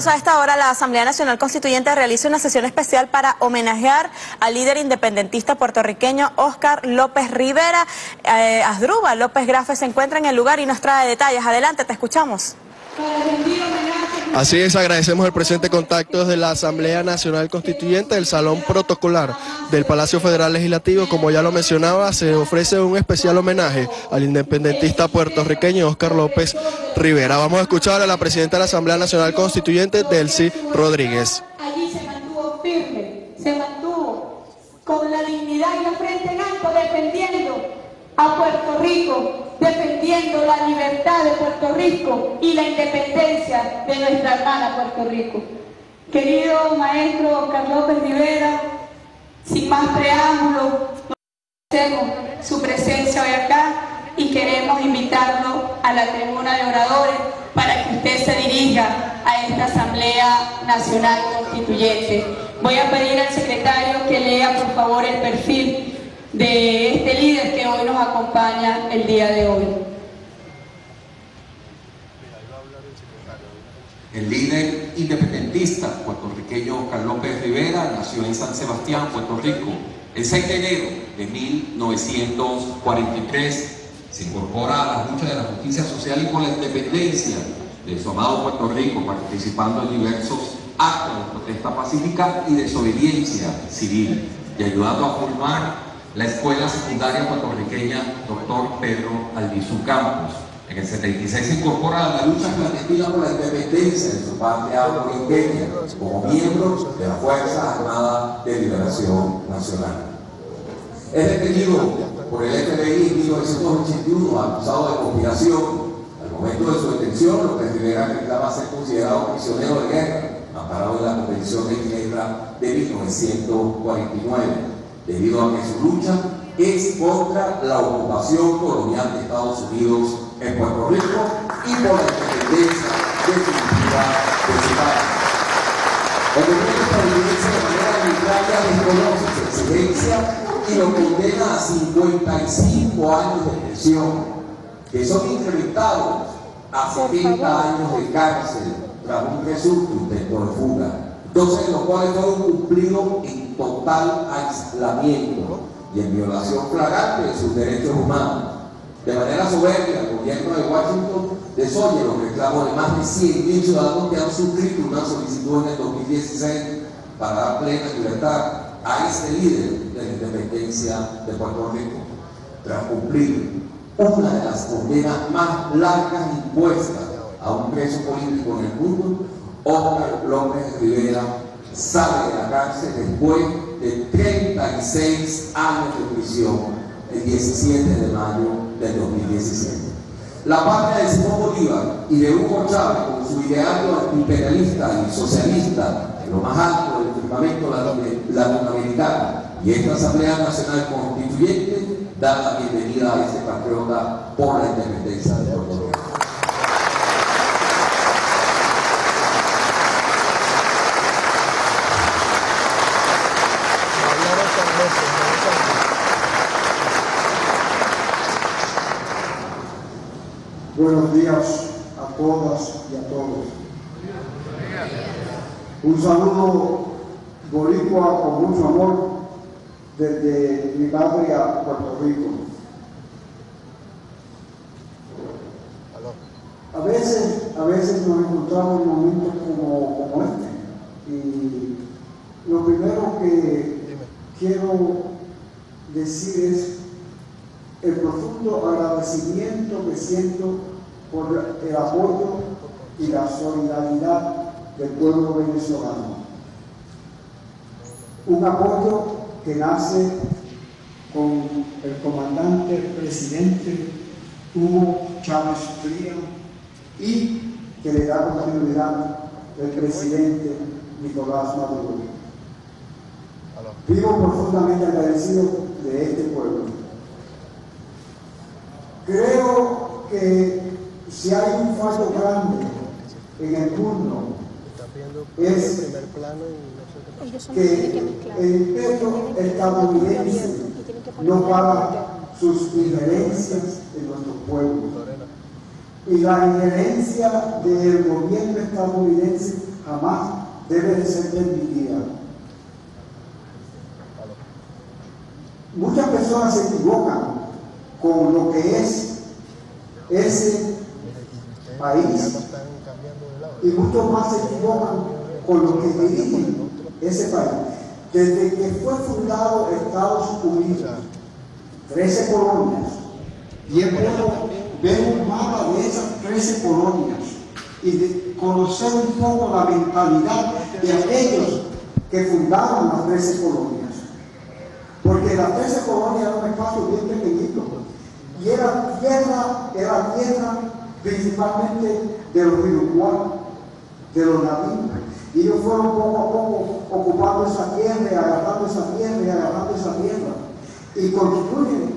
Amigos, a esta hora la Asamblea Nacional Constituyente realiza una sesión especial para homenajear al líder independentista puertorriqueño Oscar López Rivera. Eh, Asdruba López Grafe se encuentra en el lugar y nos trae detalles. Adelante, te escuchamos. Así es, agradecemos el presente contacto desde la Asamblea Nacional Constituyente del Salón Protocolar del Palacio Federal Legislativo. Como ya lo mencionaba, se ofrece un especial homenaje al independentista puertorriqueño Oscar López Rivera. Vamos a escuchar a la presidenta de la Asamblea Nacional Constituyente, Delcy Rodríguez. Allí se mantuvo firme, se mantuvo con la dignidad y la frente en alto defendiendo a Puerto Rico, defendiendo la libertad de Puerto Rico y la independencia de nuestra hermana Puerto Rico. Querido maestro Carlos Rivera, sin más preámbulo, agradecemos su presencia hoy acá y queremos invitarlo a la tribuna de oradores para que usted se dirija a esta Asamblea Nacional Constituyente. Voy a pedir al secretario que lea por favor el perfil de este líder que hoy nos acompaña el día de hoy. El líder independentista puertorriqueño Carlos López Rivera nació en San Sebastián, Puerto Rico, el 6 de enero de 1943. Se incorpora a la lucha de la justicia social y por la independencia de su amado Puerto Rico, participando en diversos actos de protesta pacífica y desobediencia civil y ayudando a formar la escuela secundaria puertorriqueña Dr. Pedro Albizu Campos. En el 76 se incorpora a la lucha clandestina por la independencia de su patria aborígena como miembro de la Fuerza Armada de Liberación Nacional. Es detenido por el FBI en 1981 acusado de conspiración. Al momento de su detención, López Rivera necesitaba ser considerado prisionero de guerra, amparado en la Convención de Ginebra de 1949 debido a que su lucha es contra la ocupación colonial de Estados Unidos en Puerto Rico y por la independencia definitiva de su país. El gobierno estadounidense de manera arbitraria desconoce su exigencia y lo condena a 55 años de prisión, que son incrementados a 70 años de cárcel tras un resurgir de fuga entonces, los cuales fueron cumplidos en total aislamiento y en violación flagrante de sus derechos humanos. De manera soberbia, el gobierno de Washington desoye los reclamos de más de 100.000 ciudadanos que han suscrito una solicitud en el 2016 para dar plena libertad a este líder de la independencia de Puerto Rico, tras cumplir una de las condenas más largas impuestas a un preso político en el mundo Oscar López Rivera sale de la cárcel después de 36 años de prisión el 17 de mayo del 2017. La patria de Simón Bolívar y de Hugo Chávez con su ideario imperialista y socialista en lo más alto del firmamento latinoamericano y esta Asamblea Nacional Constituyente da la bienvenida a este patriota por la independencia de Puerto Rico. Buenos días a todas y a todos. Un saludo boricua con mucho amor desde mi patria, Puerto Rico. A veces, a veces nos encontramos en momentos como, como este. Y lo primero que quiero decir es el profundo agradecimiento que siento por el apoyo y la solidaridad del pueblo venezolano. Un apoyo que nace con el comandante presidente Hugo Chávez Frío y que le da continuidad el presidente Nicolás Maduro. Vivo profundamente agradecido de este pueblo. Creo que si hay un fallo grande en el mundo, es que el imperio estadounidense no paga sus injerencias en nuestro pueblo. Y la injerencia del gobierno estadounidense jamás debe de ser permitida. Muchas personas se equivocan con lo que es ese país y muchos más se equivocan con lo que dirigen ese país. Desde que fue fundado Estados Unidos, 13 colonias, y es bueno ver un mapa de esas 13 colonias y conocer un poco la mentalidad de aquellos que fundaron las 13 colonias. Porque las 13 colonias eran un espacio bien pequeñito y era tierra, era tierra principalmente de los virucuanos, de los nativos. Y ellos fueron poco a poco ocupando esa tierra y agarrando esa tierra y agarrando esa tierra. Y construyen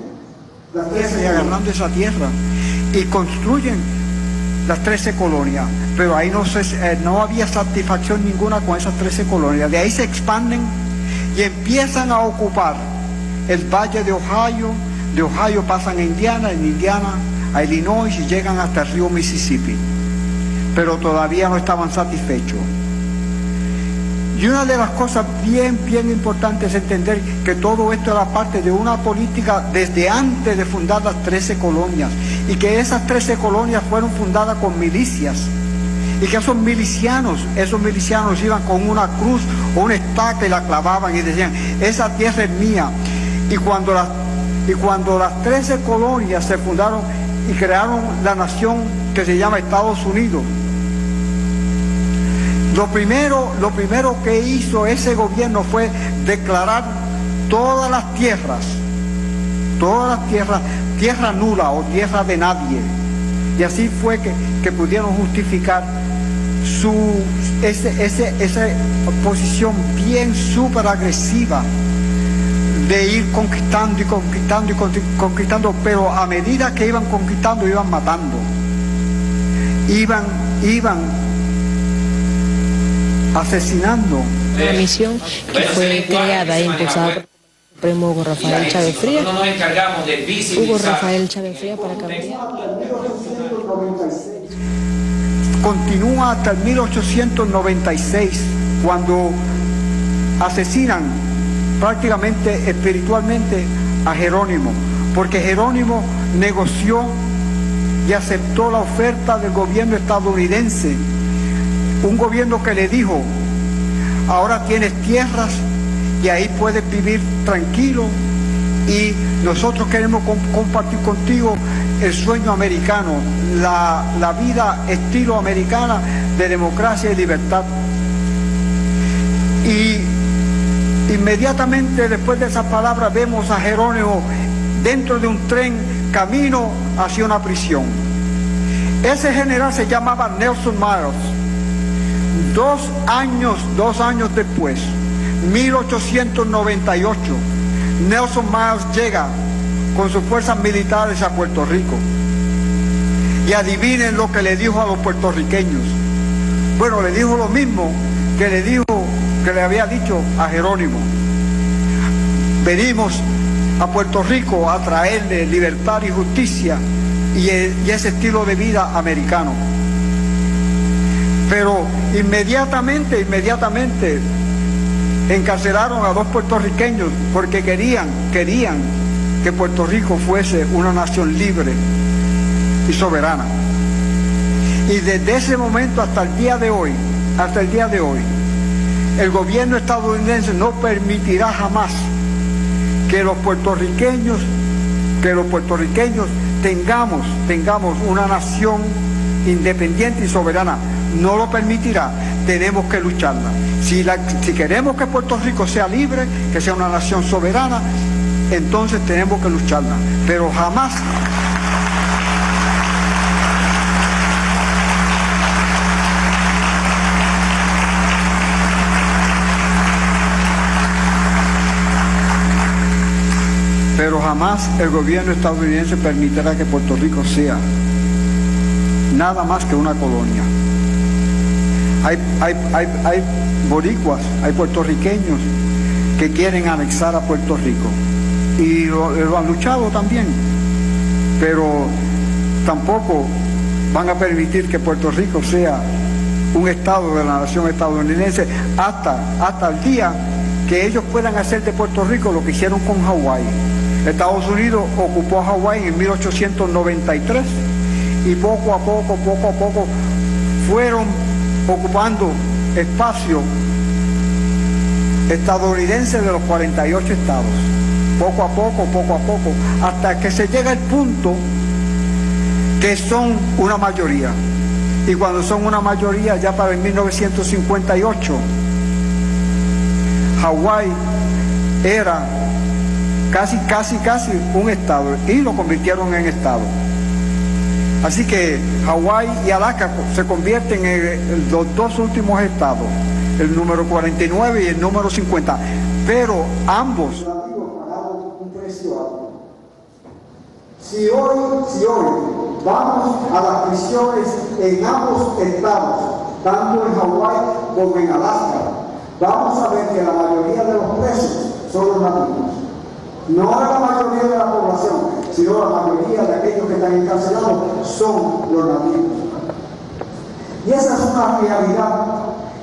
las 13 y agarrando esa tierra. Y construyen las 13 colonias. Pero ahí no, eh, no había satisfacción ninguna con esas 13 colonias. De ahí se expanden y empiezan a ocupar el valle de Ohio. De Ohio pasan a Indiana, en Indiana a Illinois y llegan hasta el río Mississippi. Pero todavía no estaban satisfechos. Y una de las cosas bien, bien importantes es entender que todo esto era parte de una política desde antes de fundar las 13 colonias y que esas 13 colonias fueron fundadas con milicias y que esos milicianos, esos milicianos iban con una cruz o una estaca y la clavaban y decían, esa tierra es mía. Y cuando las, y cuando las 13 colonias se fundaron y crearon la nación que se llama Estados Unidos, lo primero, lo primero que hizo ese gobierno fue declarar todas las tierras, todas las tierras, tierra nula o tierra de nadie. Y así fue que, que pudieron justificar su, ese, ese, esa posición bien súper agresiva de ir conquistando y conquistando y conquistando, pero a medida que iban conquistando, iban matando. Iban, iban asesinando. Una misión que fue creada e impulsada por el supremo Hugo Rafael Chávez Fría. Hugo Rafael Chávez Fría para cambiar. Continúa hasta el 1896, cuando asesinan prácticamente espiritualmente a Jerónimo, porque Jerónimo negoció y aceptó la oferta del gobierno estadounidense un gobierno que le dijo, ahora tienes tierras y ahí puedes vivir tranquilo y nosotros queremos compartir contigo el sueño americano, la, la vida estilo americana de democracia y libertad. Y inmediatamente después de esas palabras vemos a Jerónimo dentro de un tren camino hacia una prisión. Ese general se llamaba Nelson Miles Dos años, dos años después, 1898, Nelson Miles llega con sus fuerzas militares a Puerto Rico. Y adivinen lo que le dijo a los puertorriqueños. Bueno, le dijo lo mismo que le dijo, que le había dicho a Jerónimo. Venimos a Puerto Rico a traerle libertad y justicia y, y ese estilo de vida americano. Pero inmediatamente, inmediatamente encarcelaron a dos puertorriqueños porque querían, querían que Puerto Rico fuese una nación libre y soberana. Y desde ese momento hasta el día de hoy, hasta el día de hoy, el gobierno estadounidense no permitirá jamás que los puertorriqueños, que los puertorriqueños tengamos, tengamos una nación independiente y soberana no lo permitirá, tenemos que lucharla. Si, si queremos que Puerto Rico sea libre, que sea una nación soberana, entonces tenemos que lucharla. Pero jamás pero jamás el gobierno estadounidense permitirá que Puerto Rico sea nada más que una colonia hay, hay, boricuas, hay puertorriqueños que quieren anexar a Puerto Rico y lo, han luchado también, pero tampoco van a permitir que Puerto Rico sea un estado de la nación estadounidense hasta, hasta el día que ellos puedan hacer de Puerto Rico lo que hicieron con Hawái. Estados Unidos ocupó Hawái en 1893 y poco a poco, poco a poco fueron ocupando espacio estadounidense de los 48 estados. Poco a poco, poco a poco, hasta que se llega el punto que son una mayoría. Y cuando son una mayoría, ya para el 1958, Hawái era casi, casi, casi un estado y lo convirtieron en estado. Así que Hawái y Alaska se convierten en los dos últimos estados, el número 49 y el número 50. Pero ambos... Si hoy, si hoy vamos a las prisiones en ambos estados, tanto en Hawái como en Alaska, vamos a ver que la mayoría de los presos son los nativos. No la mayoría de la población, sino la mayoría de aquellos que están encarcelados son los nativos. Y esa es una realidad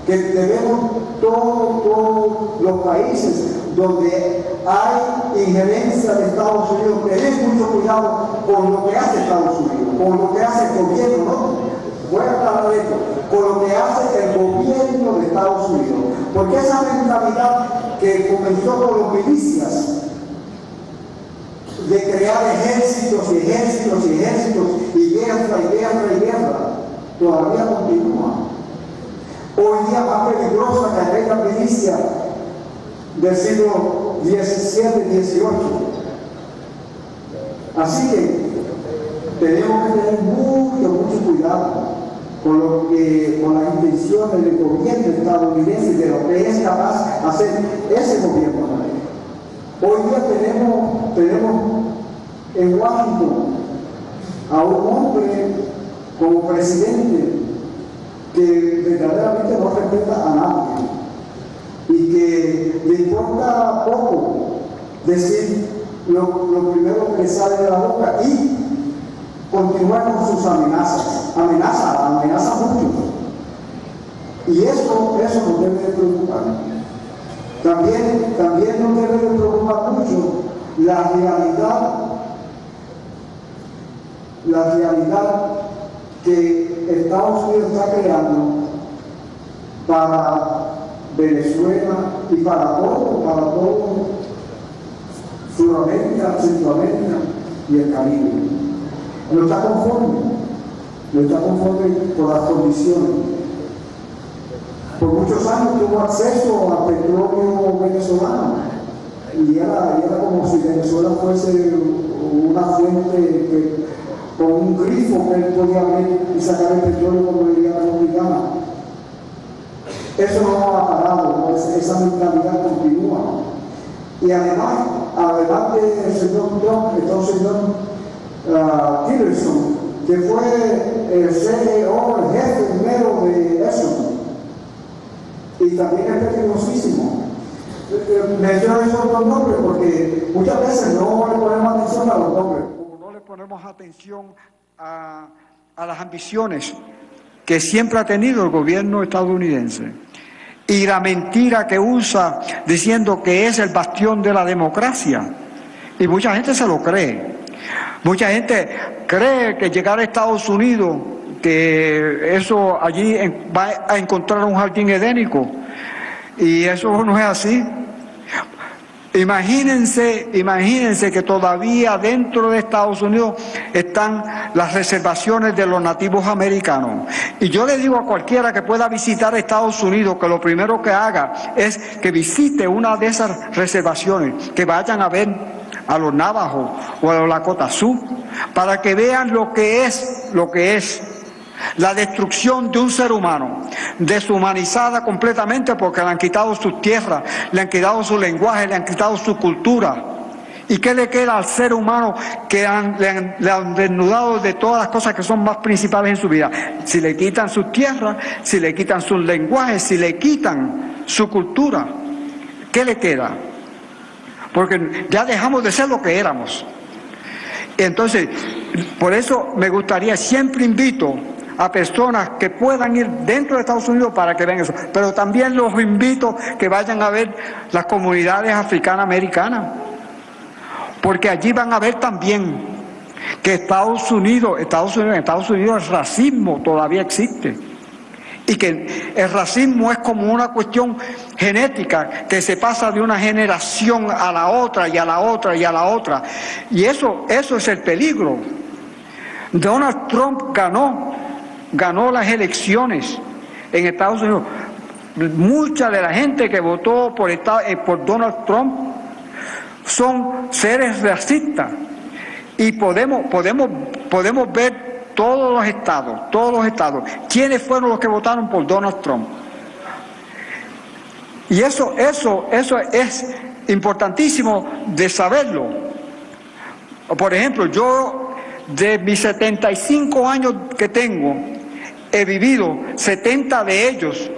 que debemos todos, los países donde hay injerencia de Estados Unidos, tener mucho cuidado con lo que hace Estados Unidos, con lo que hace el gobierno, ¿no? Voy a hablar de esto, con lo que hace el gobierno de Estados Unidos. Porque esa mentalidad que comenzó con los milicias, de crear ejércitos y ejércitos y ejércitos y guerra y guerra y guerra, todavía continúa. Hoy día más peligrosa que aquella milicia del siglo XVII, XVIII. Así que tenemos que tener mucho, mucho cuidado con, lo que, con las intenciones del gobierno estadounidense de lo que es capaz hacer ese gobierno. Hoy día tenemos, tenemos en Washington a un hombre como presidente que verdaderamente no respeta a nadie y que le importa poco decir lo, lo primero que le sale de la boca y continuar con sus amenazas. Amenaza, amenaza mucho. Y eso, eso nos debe de preocupar. También, también nos debe de preocupar mucho la realidad, la realidad que Estados Unidos está creando para Venezuela y para todo, para todo Sudamérica, Centroamérica y el Caribe. No está conforme, no está conforme por las condiciones. Por muchos años tuvo acceso al petróleo venezolano y era, como si Venezuela fuese una fuente que, con un grifo que él podía abrir y sacar el petróleo como diría dominicana. Eso no ha parado, esa mentalidad continúa. Y además, además del señor Trump, está un señor uh, Tillerson, que fue el CEO, el jefe primero de eso. Y también es peligrosísimo. Menciono esos dos nombres porque muchas veces no le ponemos atención a los nombres. Como no le ponemos atención a, a las ambiciones que siempre ha tenido el gobierno estadounidense y la mentira que usa diciendo que es el bastión de la democracia. Y mucha gente se lo cree. Mucha gente cree que llegar a Estados Unidos, que eso allí va a encontrar un jardín edénico. Y eso no es así. Imagínense, imagínense que todavía dentro de Estados Unidos están las reservaciones de los nativos americanos. Y yo le digo a cualquiera que pueda visitar Estados Unidos que lo primero que haga es que visite una de esas reservaciones, que vayan a ver a los navajos o a los Lakota para que vean lo que es, lo que es la destrucción de un ser humano, deshumanizada completamente porque le han quitado sus tierras, le han quitado su lenguaje, le han quitado su cultura. ¿Y qué le queda al ser humano que le, han, desnudado de todas las cosas que son más principales en su vida? Si le quitan sus tierras, si le quitan sus lenguajes, si le quitan su cultura, ¿qué le queda? Porque ya dejamos de ser lo que éramos. Entonces, por eso me gustaría, siempre invito a personas que puedan ir dentro de Estados Unidos para que vean eso. Pero también los invito que vayan a ver las comunidades africanas americanas, porque allí van a ver también que Estados Unidos, Estados Unidos, en Estados Unidos el racismo todavía existe y que el racismo es como una cuestión genética que se pasa de una generación a la otra y a la otra y a la otra. Y eso, eso es el peligro. Donald Trump ganó, ganó las elecciones en Estados Unidos. Mucha de la gente que votó por, eh, por Donald Trump son seres racistas. Y podemos, podemos, podemos ver todos los estados, todos los estados, quiénes fueron los que votaron por Donald Trump. Y eso, eso, eso es importantísimo de saberlo. Por ejemplo, yo de mis 75 años que tengo, he vivido 70 de ellos,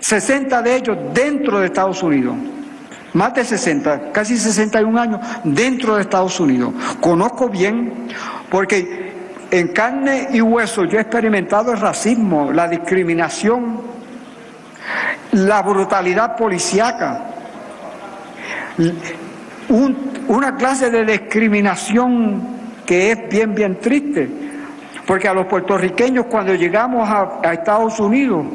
60 de ellos dentro de Estados Unidos. Más de 60, casi 61 años dentro de Estados Unidos. Conozco bien, porque en carne y hueso yo he experimentado el racismo, la discriminación, la brutalidad policíaca, una clase de discriminación que es bien, bien triste, porque a los puertorriqueños cuando llegamos a, Estados Unidos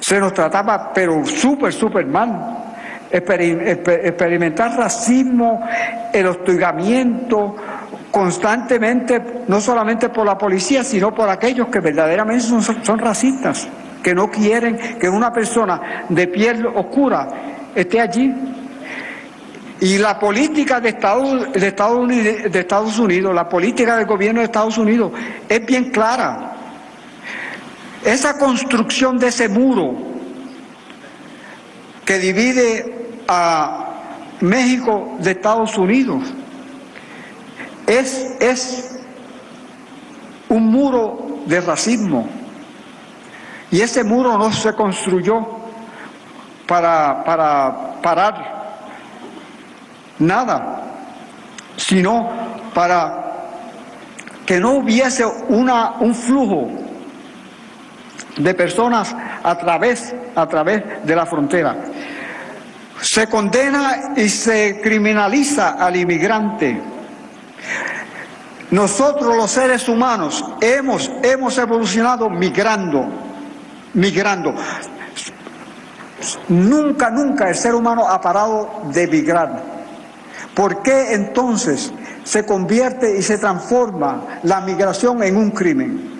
se nos trataba pero súper, súper mal. experimentar racismo, el hostigamiento, constantemente, no solamente por la policía, sino por aquellos que verdaderamente son, racistas, que no quieren que una persona de piel oscura esté allí. Y la política de Estados, de, Estados Unidos, de Estados Unidos, la política del gobierno de Estados Unidos es bien clara. Esa construcción de ese muro que divide a México de Estados Unidos, es, es un muro de racismo. Y ese muro no se construyó para, para parar nada, sino para que no hubiese una, un flujo de personas a través, a través de la frontera. Se condena y se criminaliza al inmigrante nosotros los seres humanos hemos, hemos evolucionado migrando, migrando. Nunca, nunca el ser humano ha parado de migrar. ¿Por qué entonces se convierte y se transforma la migración en un crimen?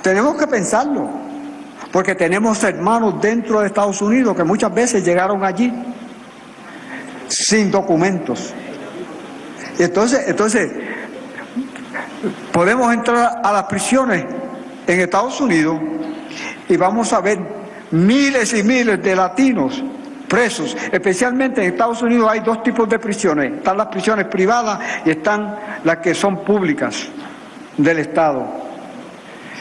Tenemos que pensarlo, porque tenemos hermanos dentro de Estados Unidos que muchas veces llegaron allí sin documentos. Entonces, entonces podemos entrar a las prisiones en Estados Unidos y vamos a ver miles y miles de latinos presos. Especialmente en Estados Unidos hay dos tipos de prisiones. Están las prisiones privadas y están las que son públicas del Estado.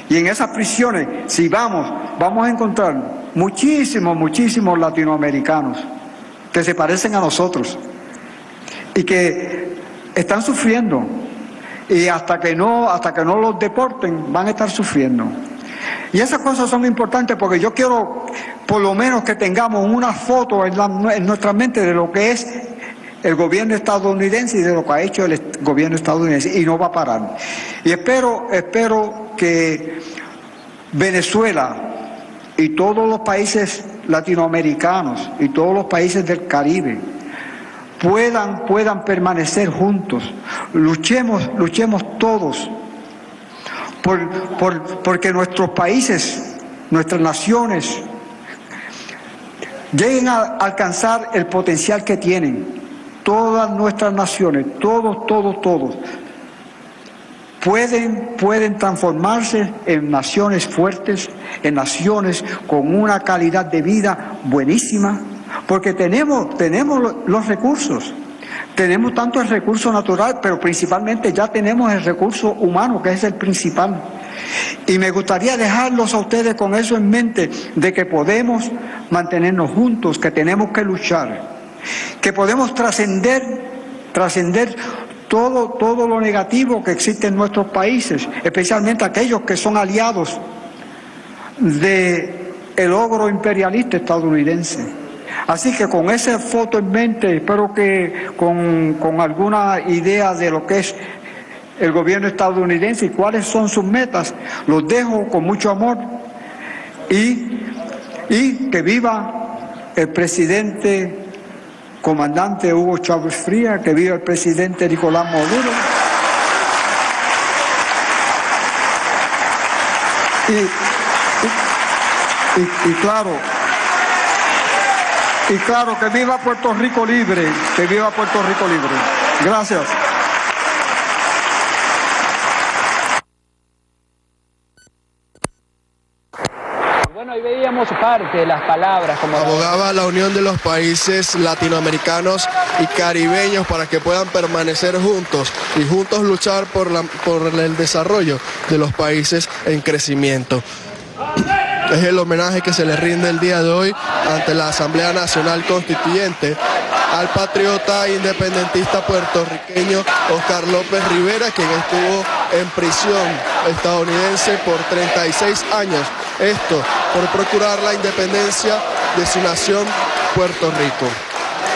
Y en esas prisiones, si vamos, vamos a encontrar muchísimos, muchísimos latinoamericanos que se parecen a nosotros y que están sufriendo y hasta que no, hasta que no los deporten van a estar sufriendo. Y esas cosas son importantes porque yo quiero por lo menos que tengamos una foto en, en nuestra mente de lo que es el gobierno estadounidense y de lo que ha hecho el gobierno estadounidense y no va a parar. Y espero, espero que Venezuela y todos los países latinoamericanos y todos los países del Caribe puedan, puedan permanecer juntos. Luchemos, luchemos todos por, por, porque nuestros países, nuestras naciones, lleguen a alcanzar el potencial que tienen. Todas nuestras naciones, todos, todos, todos, pueden, pueden transformarse en naciones fuertes, en naciones con una calidad de vida buenísima, porque tenemos, tenemos los recursos. Tenemos tanto el recurso natural, pero principalmente ya tenemos el recurso humano, que es el principal. Y me gustaría dejarlos a ustedes con eso en mente, de que podemos mantenernos juntos, que tenemos que luchar, que podemos trascender, trascender todo, todo lo negativo que existe en nuestros países, especialmente aquellos que son aliados de el ogro imperialista estadounidense. Así que con esa foto en mente, espero que con, con alguna idea de lo que es el gobierno estadounidense y cuáles son sus metas, los dejo con mucho amor y, y que viva el presidente comandante Hugo Chávez Fría, que viva el presidente Nicolás Maduro. Y, y, y, claro, y claro, que viva Puerto Rico libre, que viva Puerto Rico libre. Gracias. Bueno, veíamos parte de las palabras. Como Abogaba la unión de los países latinoamericanos y caribeños para que puedan permanecer juntos y juntos luchar por, la, por el desarrollo de los países en crecimiento. Es el homenaje que se le rinde el día de hoy ante la Asamblea Nacional Constituyente al patriota independentista puertorriqueño Oscar López Rivera, quien estuvo en prisión estadounidense por 36 años. Esto por procurar la independencia de su nación, Puerto Rico.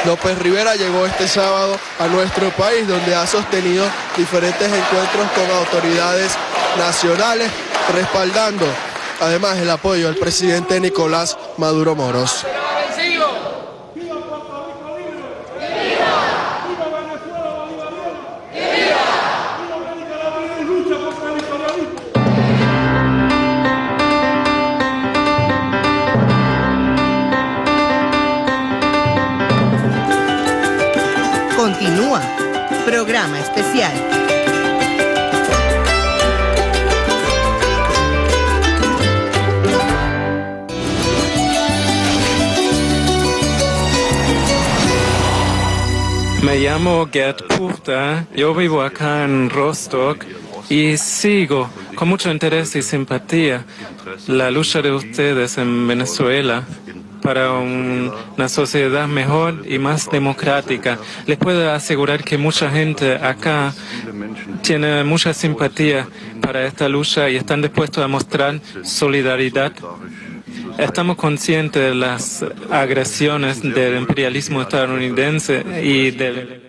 López Rivera llegó este sábado a nuestro país donde ha sostenido diferentes encuentros con autoridades nacionales respaldando además el apoyo al presidente Nicolás Maduro Moros. Programa especial. Me llamo Gerd Purta, yo vivo acá en Rostock y sigo con mucho interés y simpatía la lucha de ustedes en Venezuela para un- una sociedad mejor y más democrática. Les puedo asegurar que mucha gente acá tiene mucha simpatía para esta lucha y están dispuestos a mostrar solidaridad. Estamos conscientes de las agresiones del imperialismo estadounidense y del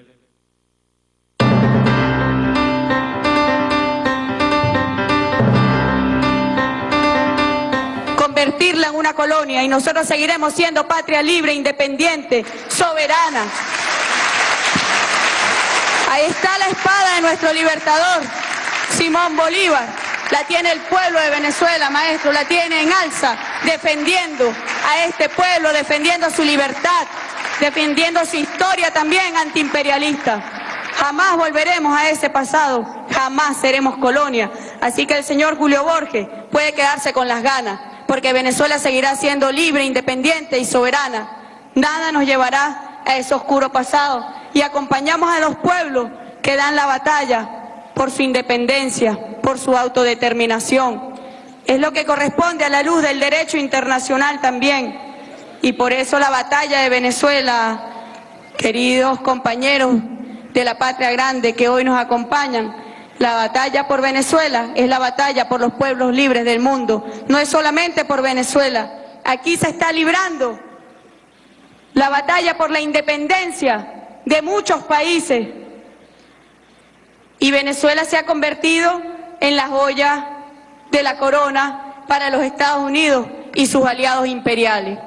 colonia y nosotros seguiremos siendo patria libre, independiente, soberana. Ahí está la espada de nuestro libertador, Simón Bolívar. La tiene el pueblo de Venezuela, maestro, la tiene en alza, defendiendo a este pueblo, defendiendo su libertad, defendiendo su historia también antiimperialista. Jamás volveremos a ese pasado, jamás seremos colonia. Así que el señor Julio Borges puede quedarse con las ganas, porque Venezuela seguirá siendo libre, independiente y soberana. Nada nos llevará a ese oscuro pasado y acompañamos a los pueblos que dan la batalla por su independencia, por su autodeterminación. Es lo que corresponde a la luz del derecho internacional también. Y por eso la batalla de Venezuela, queridos compañeros de la patria grande que hoy nos acompañan, la batalla por Venezuela es la batalla por los pueblos libres del mundo. No es solamente por Venezuela. Aquí se está librando la batalla por la independencia de muchos países. Y Venezuela se ha convertido en la joya de la corona para los Estados Unidos y sus aliados imperiales.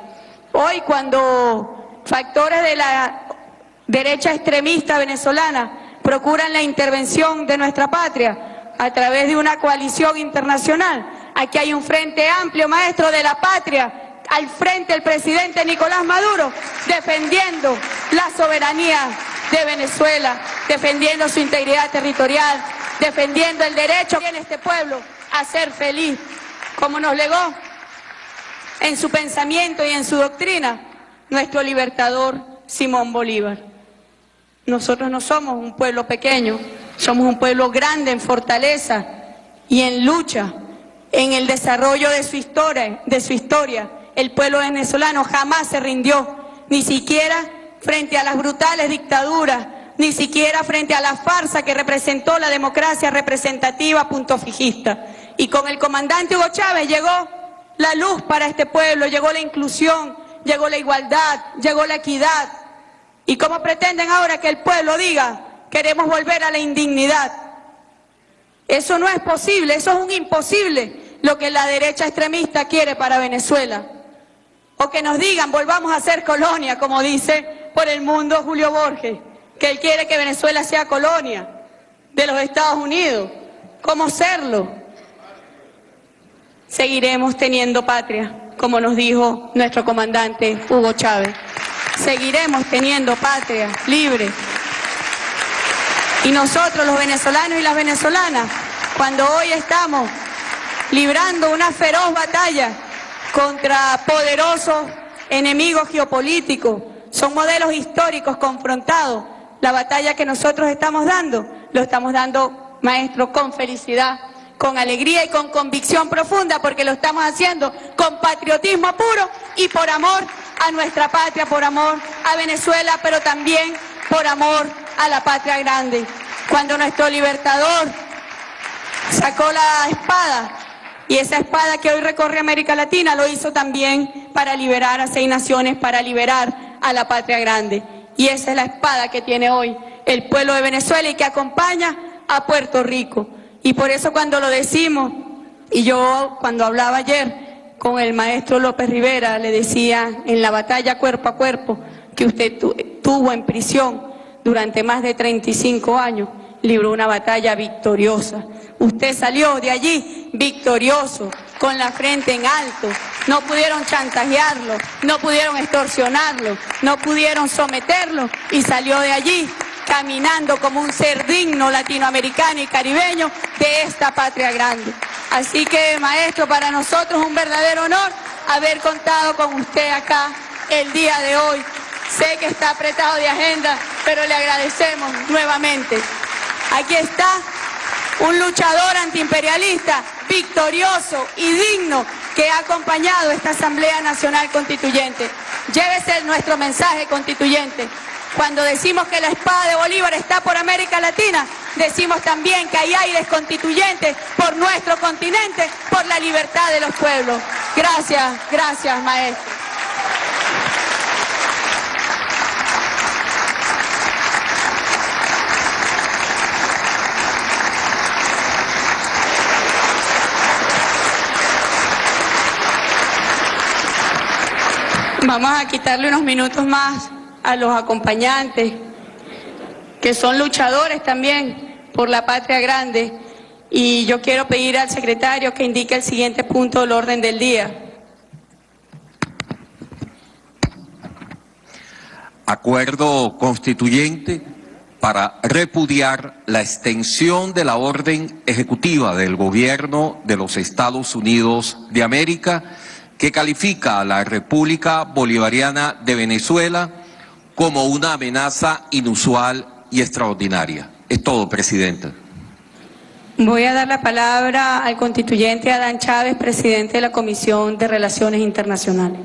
Hoy cuando factores de la derecha extremista venezolana procuran la intervención de nuestra patria a través de una coalición internacional, aquí hay un frente amplio, maestro, de la patria al frente el presidente Nicolás Maduro, defendiendo la soberanía de Venezuela, defendiendo su integridad territorial, defendiendo el derecho que tiene este pueblo a ser feliz, como nos legó en su pensamiento y en su doctrina nuestro libertador Simón Bolívar. Nosotros no somos un pueblo pequeño, somos un pueblo grande en fortaleza y en lucha, en el desarrollo de su historia, de su historia el pueblo venezolano jamás se rindió, ni siquiera frente a las brutales dictaduras ni siquiera frente a la farsa que representó la democracia representativa punto fijista. Y con el comandante Hugo Chávez llegó la luz para este pueblo, llegó la inclusión, llegó la igualdad, llegó la equidad. ¿Y cómo pretenden ahora que el pueblo diga, queremos volver a la indignidad? Eso no es posible, eso es un imposible lo que la derecha extremista quiere para Venezuela. O que nos digan, volvamos a ser colonia, como dice por el mundo Julio Borges, que él quiere que Venezuela sea colonia de los Estados Unidos. ¿Cómo serlo? Seguiremos teniendo patria, como nos dijo nuestro comandante Hugo Chávez. Seguiremos teniendo patria libre. Y nosotros, los venezolanos y las venezolanas, cuando hoy estamos librando una feroz batalla contra poderosos enemigos geopolíticos, son modelos históricos confrontados. La batalla que nosotros estamos dando, lo estamos dando, maestro, con felicidad, con alegría y con convicción profunda, porque lo estamos haciendo con patriotismo puro y por amor a nuestra patria, por amor a Venezuela, pero también por amor a la patria grande. Cuando nuestro libertador sacó la espada, y esa espada que hoy recorre América Latina lo hizo también para liberar a seis naciones, para liberar a la patria grande. Y esa es la espada que tiene hoy el pueblo de Venezuela y que acompaña a Puerto Rico. Y por eso cuando lo decimos, y yo cuando hablaba ayer con el maestro López Rivera, le decía en la batalla cuerpo a cuerpo que usted tuvo en prisión durante más de 35 años, libró una batalla victoriosa. Usted salió de allí victorioso, con la frente en alto. No pudieron chantajearlo, no pudieron extorsionarlo, no pudieron someterlo y salió de allí caminando como un ser digno latinoamericano y caribeño de esta patria grande. Así que, maestro, para nosotros es un verdadero honor haber contado con usted acá el día de hoy. Sé que está apretado de agenda, pero le agradecemos nuevamente. Aquí está un luchador antiimperialista victorioso y digno que ha acompañado esta Asamblea Nacional Constituyente. Llévese nuestro mensaje constituyente. Cuando decimos que la espada de Bolívar está por América Latina, decimos también que hay aires constituyentes por nuestro continente, por la libertad de los pueblos. Gracias, gracias, maestro. Vamos a quitarle unos minutos más a los acompañantes, que son luchadores también por la patria grande. Y yo quiero pedir al secretario que indique el siguiente punto del orden del día. Acuerdo constituyente para repudiar la extensión de la orden ejecutiva del gobierno de los Estados Unidos de América que califica a la República Bolivariana de Venezuela como una amenaza inusual y extraordinaria. Es todo, Presidenta. Voy a dar la palabra al constituyente Adán Chávez, presidente de la Comisión de Relaciones Internacionales.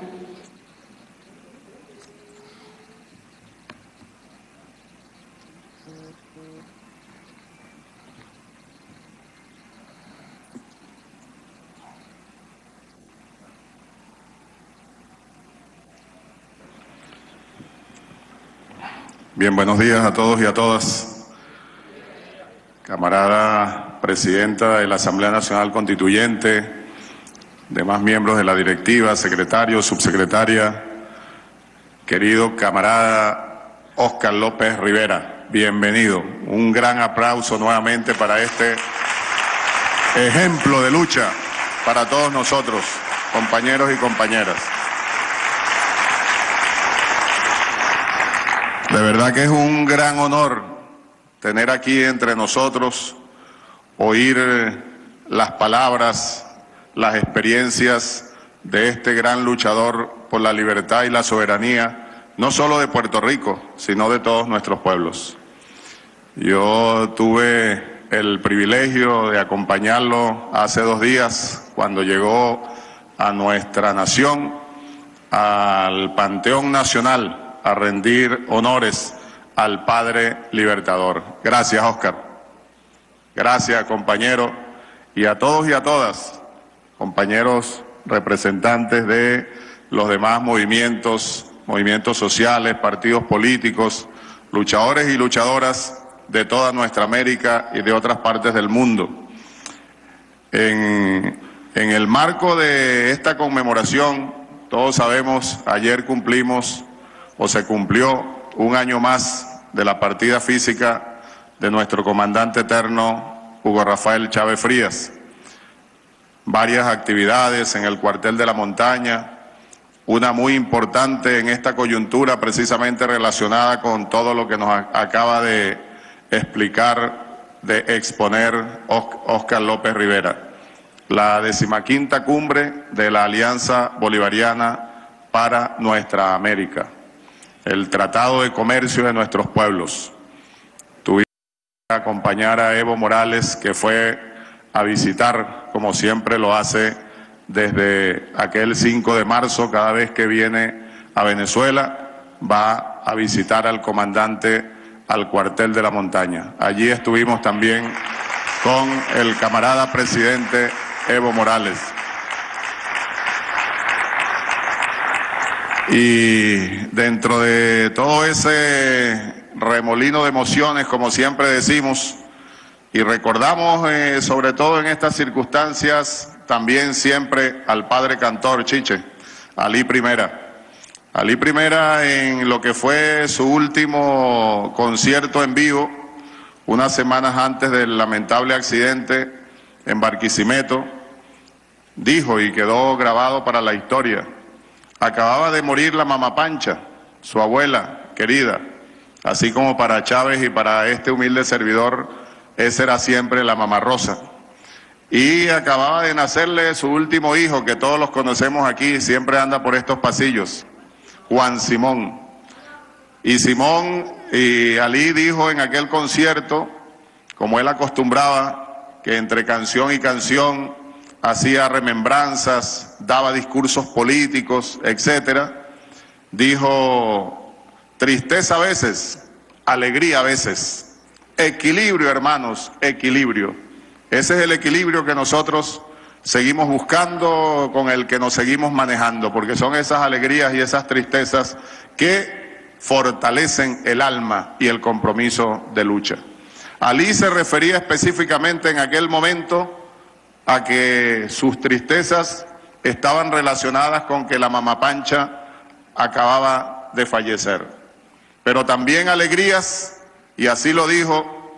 Bien, buenos días a todos y a todas. Camarada presidenta de la Asamblea Nacional Constituyente, demás miembros de la directiva, secretario, subsecretaria, querido camarada Oscar López Rivera, bienvenido. Un gran aplauso nuevamente para este ejemplo de lucha para todos nosotros, compañeros y compañeras. De verdad que es un gran honor tener aquí entre nosotros, oír las palabras, las experiencias de este gran luchador por la libertad y la soberanía, no solo de Puerto Rico, sino de todos nuestros pueblos. Yo tuve el privilegio de acompañarlo hace dos días cuando llegó a nuestra nación, al Panteón Nacional, a rendir honores al Padre Libertador. Gracias, Oscar. Gracias, compañero. Y a todos y a todas, compañeros representantes de los demás movimientos, movimientos sociales, partidos políticos, luchadores y luchadoras de toda nuestra América y de otras partes del mundo. En, en el marco de esta conmemoración, todos sabemos, ayer cumplimos o se cumplió un año más de la partida física de nuestro comandante eterno Hugo Rafael Chávez Frías. Varias actividades en el cuartel de la montaña, una muy importante en esta coyuntura precisamente relacionada con todo lo que nos acaba de explicar, de exponer Oscar López Rivera. La decimaquinta cumbre de la Alianza Bolivariana para nuestra América, el Tratado de Comercio de nuestros pueblos. Tuvimos que acompañar a Evo Morales, que fue a visitar, como siempre lo hace desde aquel 5 de marzo, cada vez que viene a Venezuela, va a visitar al comandante al cuartel de la montaña. Allí estuvimos también con el camarada presidente Evo Morales. Y dentro de todo ese remolino de emociones, como siempre decimos, y recordamos eh, sobre todo en estas circunstancias también siempre al padre cantor Chiche, Ali Primera. Ali Primera en lo que fue su último concierto en vivo, unas semanas antes del lamentable accidente en Barquisimeto, dijo y quedó grabado para la historia, acababa de morir la mamá Pancha, su abuela querida, así como para Chávez y para este humilde servidor, esa era siempre la mamá Rosa. Y acababa de nacerle su último hijo, que todos los conocemos aquí, siempre anda por estos pasillos, Juan Simón. Y Simón y Ali dijo en aquel concierto, como él acostumbraba, que entre canción y canción hacía remembranzas, daba discursos políticos, etcétera. Dijo tristeza a veces, alegría a veces, equilibrio, hermanos, equilibrio. Ese es el equilibrio que nosotros seguimos buscando, con el que nos seguimos manejando, porque son esas alegrías y esas tristezas que fortalecen el alma y el compromiso de lucha. Ali se refería específicamente en aquel momento a que sus tristezas estaban relacionadas con que la mamá Pancha acababa de fallecer, pero también alegrías, y así lo dijo,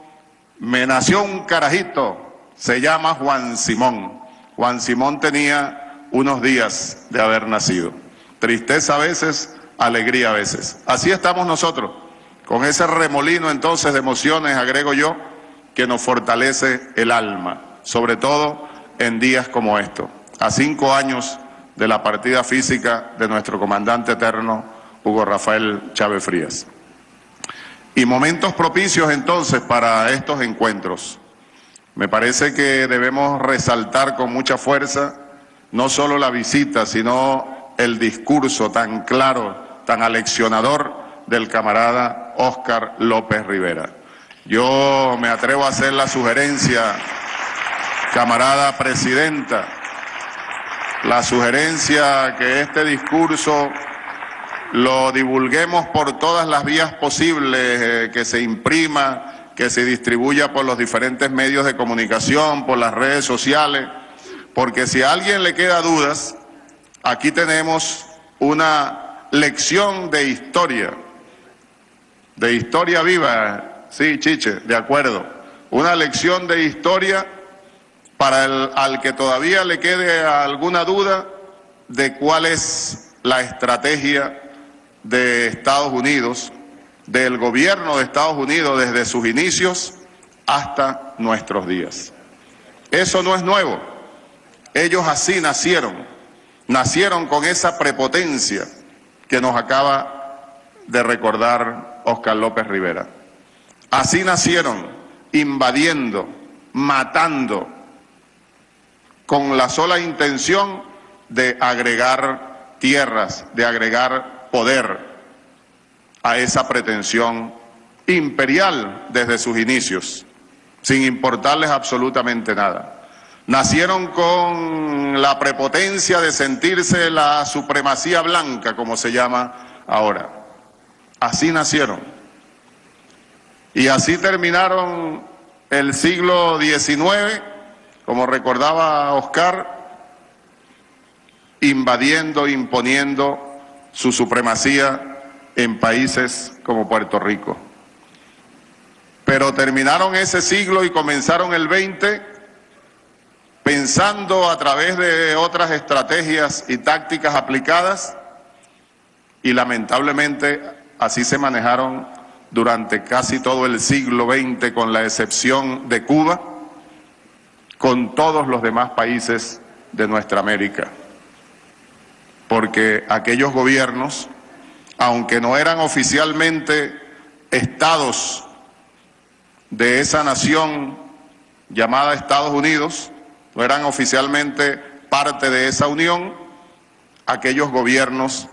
me nació un carajito, se llama Juan Simón. Juan Simón tenía unos días de haber nacido. Tristeza a veces, alegría a veces. Así estamos nosotros, con ese remolino entonces de emociones, agrego yo, que nos fortalece el alma, sobre todo en días como estos, a cinco años de la partida física de nuestro comandante eterno, Hugo Rafael Chávez Frías. Y momentos propicios entonces para estos encuentros. Me parece que debemos resaltar con mucha fuerza no solo la visita, sino el discurso tan claro, tan aleccionador del camarada Óscar López Rivera. Yo me atrevo a hacer la sugerencia, camarada presidenta, la sugerencia que este discurso lo divulguemos por todas las vías posibles, eh, que se imprima, que se distribuya por los diferentes medios de comunicación, por las redes sociales, porque si a alguien le queda dudas, aquí tenemos una lección de historia, de historia viva, sí, Chiche, de acuerdo, una lección de historia para el, al que todavía le quede alguna duda de cuál es la estrategia de Estados Unidos del gobierno de Estados Unidos desde sus inicios hasta nuestros días. Eso no es nuevo. Ellos así nacieron. Nacieron con esa prepotencia que nos acaba de recordar Oscar López Rivera. Así nacieron, invadiendo, matando, con la sola intención de agregar tierras, de agregar poder, a esa pretensión imperial desde sus inicios, sin importarles absolutamente nada. Nacieron con la prepotencia de sentirse la supremacía blanca, como se llama ahora. Así nacieron. Y así terminaron el siglo XIX, como recordaba Oscar, invadiendo, imponiendo su supremacía en países como Puerto Rico. Pero terminaron ese siglo y comenzaron el XX pensando a través de otras estrategias y tácticas aplicadas y lamentablemente así se manejaron durante casi todo el siglo XX con la excepción de Cuba, con todos los demás países de nuestra América. Porque aquellos gobiernos, aunque no eran oficialmente estados de esa nación llamada Estados Unidos, no eran oficialmente parte de esa unión, aquellos gobiernos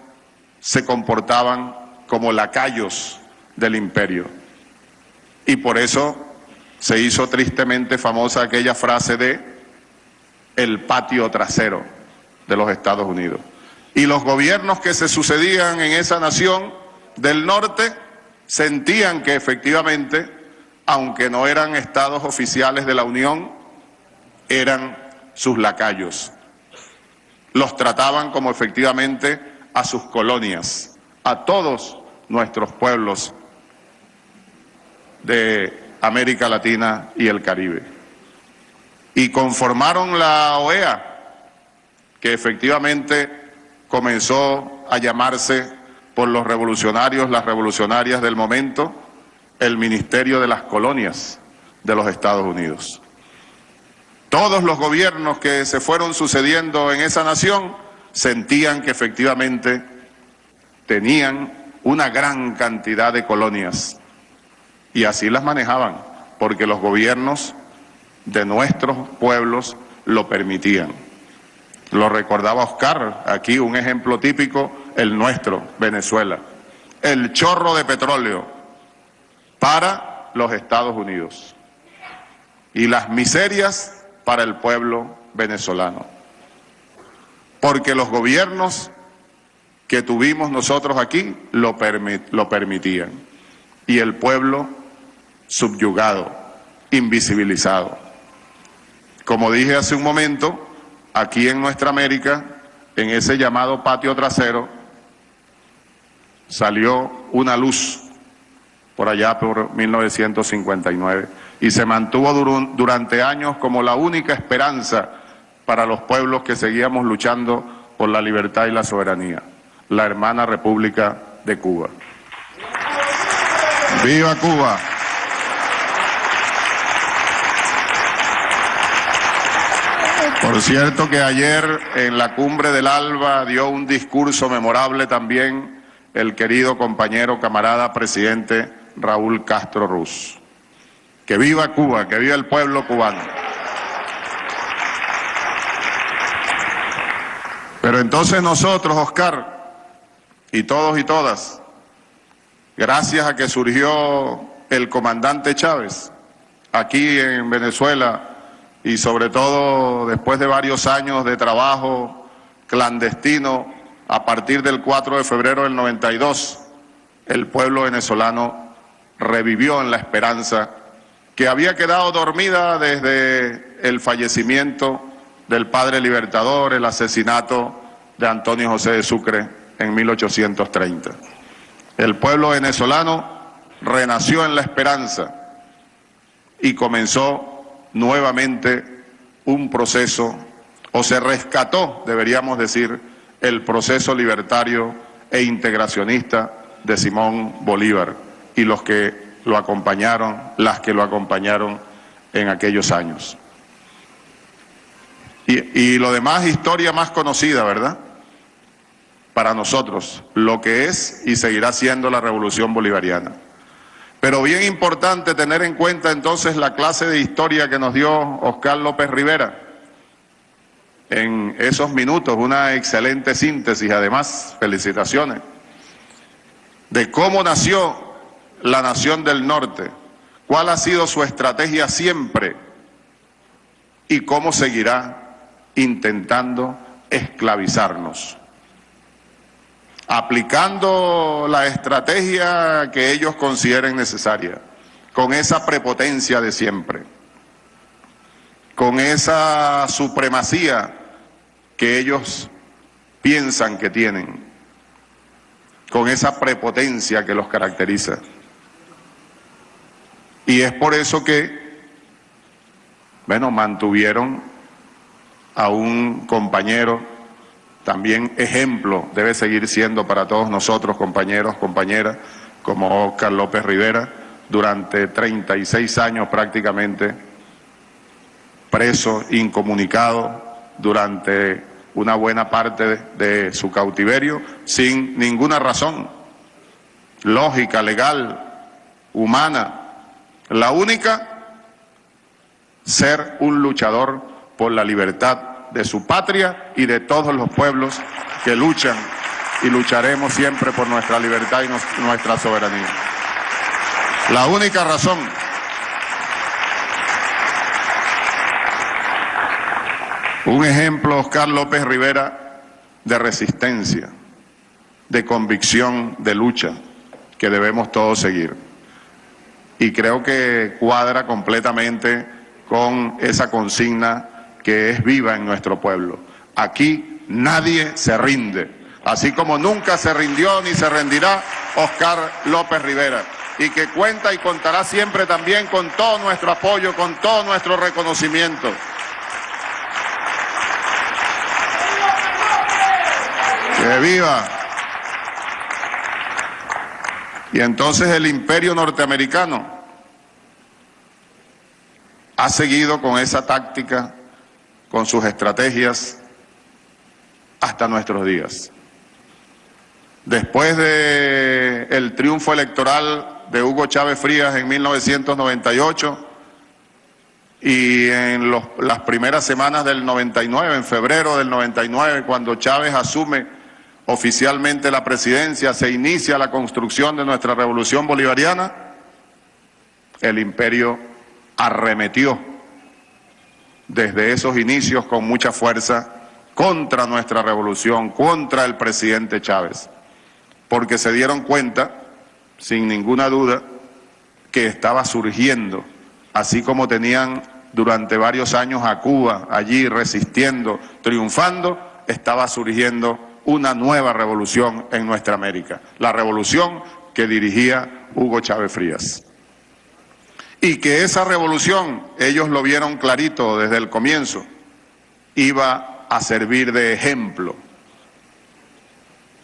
se comportaban como lacayos del imperio. Y por eso se hizo tristemente famosa aquella frase de el patio trasero de los Estados Unidos. Y los gobiernos que se sucedían en esa nación del norte sentían que efectivamente, aunque no eran estados oficiales de la Unión, eran sus lacayos. Los trataban como efectivamente a sus colonias, a todos nuestros pueblos de América Latina y el Caribe. Y conformaron la OEA, que efectivamente comenzó a llamarse por los revolucionarios, las revolucionarias del momento, el Ministerio de las Colonias de los Estados Unidos. Todos los gobiernos que se fueron sucediendo en esa nación sentían que efectivamente tenían una gran cantidad de colonias y así las manejaban, porque los gobiernos de nuestros pueblos lo permitían. Lo recordaba Oscar, aquí un ejemplo típico, el nuestro, Venezuela. El chorro de petróleo para los Estados Unidos. Y las miserias para el pueblo venezolano. Porque los gobiernos que tuvimos nosotros aquí lo, lo permitían. Y el pueblo subyugado, invisibilizado. Como dije hace un momento, aquí en nuestra América, en ese llamado patio trasero, salió una luz por allá por 1959 y se mantuvo durante años como la única esperanza para los pueblos que seguíamos luchando por la libertad y la soberanía, la hermana República de Cuba. ¡Viva Cuba! Por cierto que ayer en la cumbre del ALBA dio un discurso memorable también el querido compañero, camarada, presidente Raúl Castro Ruz. Que viva Cuba, que viva el pueblo cubano. Pero entonces nosotros, Oscar, y todos y todas, gracias a que surgió el comandante Chávez aquí en Venezuela y sobre todo después de varios años de trabajo clandestino, a partir del 4 de febrero del 92, el pueblo venezolano revivió en la esperanza que había quedado dormida desde el fallecimiento del padre libertador, el asesinato de Antonio José de Sucre en 1830. El pueblo venezolano renació en la esperanza y comenzó nuevamente un proceso, o se rescató, deberíamos decir, el proceso libertario e integracionista de Simón Bolívar y los que lo acompañaron, las que lo acompañaron en aquellos años. Y, lo demás, historia más conocida, ¿verdad? Para nosotros, lo que es y seguirá siendo la revolución bolivariana. Pero bien importante tener en cuenta entonces la clase de historia que nos dio Oscar López Rivera en esos minutos, una excelente síntesis, además, felicitaciones, de cómo nació la nación del norte, cuál ha sido su estrategia siempre y cómo seguirá intentando esclavizarnos. Aplicando la estrategia que ellos consideren necesaria, con esa prepotencia de siempre, con esa supremacía que ellos piensan que tienen, con esa prepotencia que los caracteriza. Y es por eso que, bueno, mantuvieron a un compañero, también ejemplo, debe seguir siendo para todos nosotros, compañeros, compañeras, como Oscar López Rivera, durante 36 años prácticamente, preso, incomunicado, durante una buena parte de, su cautiverio, sin ninguna razón lógica, legal, humana, la única, ser un luchador por la libertad de su patria y de todos los pueblos que luchan y lucharemos siempre por nuestra libertad y nuestra soberanía. La única razón. Un ejemplo, Oscar López Rivera, de resistencia, de convicción, de lucha, que debemos todos seguir y creo que cuadra completamente con esa consigna que es viva en nuestro pueblo. Aquí nadie se rinde, así como nunca se rindió ni se rendirá Oscar López Rivera y que cuenta y contará siempre también con todo nuestro apoyo, con todo nuestro reconocimiento. ¡Que viva! Y entonces el imperio norteamericano ha seguido con esa táctica, con sus estrategias, hasta nuestros días. Después del el triunfo electoral de Hugo Chávez Frías en 1998 y en las primeras semanas del 99, en febrero del 99, cuando Chávez asume oficialmente la presidencia, se inicia la construcción de nuestra revolución bolivariana, el imperio arremetió desde esos inicios con mucha fuerza contra nuestra revolución, contra el presidente Chávez, porque se dieron cuenta, sin ninguna duda, que estaba surgiendo, así como tenían durante varios años a Cuba allí resistiendo, triunfando, estaba surgiendo una nueva revolución en nuestra América, la revolución que dirigía Hugo Chávez Frías. Y que esa revolución, ellos lo vieron clarito desde el comienzo, iba a servir de ejemplo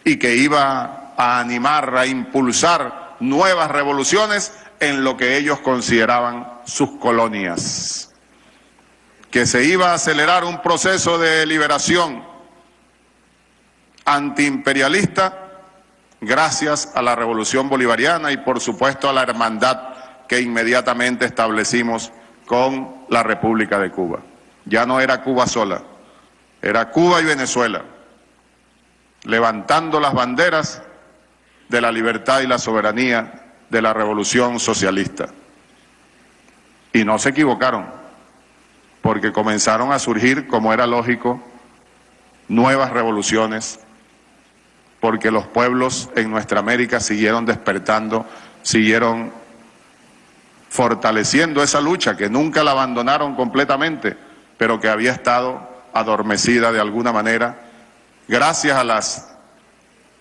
y que iba a animar, a impulsar nuevas revoluciones en lo que ellos consideraban sus colonias, que se iba a acelerar un proceso de liberación antiimperialista gracias a la revolución bolivariana y por supuesto a la hermandad que inmediatamente establecimos con la República de Cuba. Ya no era Cuba sola, era Cuba y Venezuela, levantando las banderas de la libertad y la soberanía de la revolución socialista. Y no se equivocaron, porque comenzaron a surgir, como era lógico, nuevas revoluciones porque los pueblos en nuestra América siguieron despertando, siguieron fortaleciendo esa lucha que nunca la abandonaron completamente, pero que había estado adormecida de alguna manera gracias a las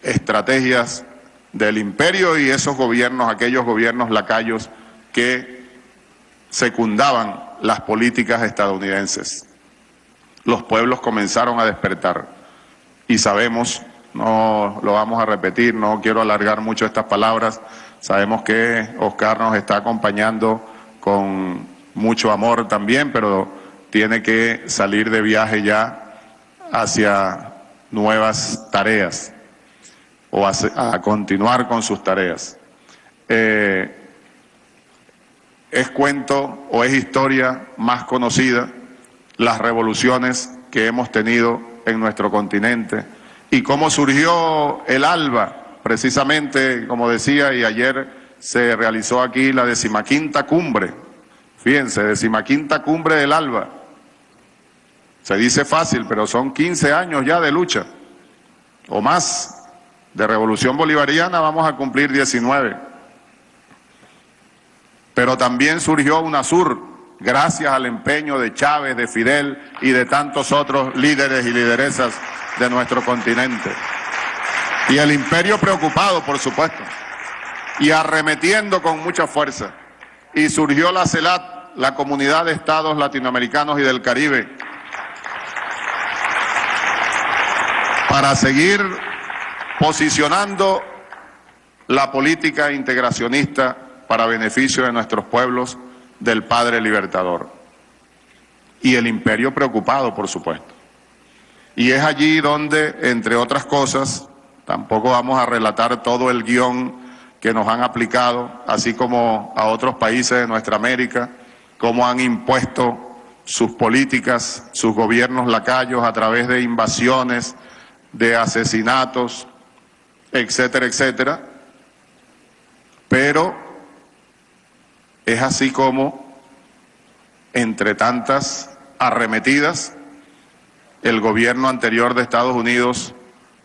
estrategias del imperio y esos gobiernos, aquellos gobiernos lacayos que secundaban las políticas estadounidenses. Los pueblos comenzaron a despertar y sabemos no lo vamos a repetir, no quiero alargar mucho estas palabras. Sabemos que Oscar nos está acompañando con mucho amor también, pero tiene que salir de viaje ya hacia nuevas tareas o a, continuar con sus tareas. Eh, es cuento o es historia más conocida las revoluciones que hemos tenido en nuestro continente y cómo surgió el ALBA, precisamente, como decía, y ayer se realizó aquí la decimaquinta cumbre, fíjense, decimaquinta cumbre del ALBA. Se dice fácil, pero son 15 años ya de lucha, o más, de revolución bolivariana, vamos a cumplir 19. Pero también surgió UNASUR, gracias al empeño de Chávez, de Fidel y de tantos otros líderes y lideresas de nuestro continente. Y el imperio preocupado, por supuesto, y arremetiendo con mucha fuerza. Y surgió la CELAT, la Comunidad de Estados Latinoamericanos y del Caribe, para seguir posicionando la política integracionista para beneficio de nuestros pueblos del Padre Libertador. Y el imperio preocupado, por supuesto. Y es allí donde, entre otras cosas, tampoco vamos a relatar todo el guion que nos han aplicado, así como a otros países de nuestra América, cómo han impuesto sus políticas, sus gobiernos lacayos a través de invasiones, de asesinatos, etcétera, etcétera. Pero es así como, entre tantas arremetidas, el gobierno anterior de Estados Unidos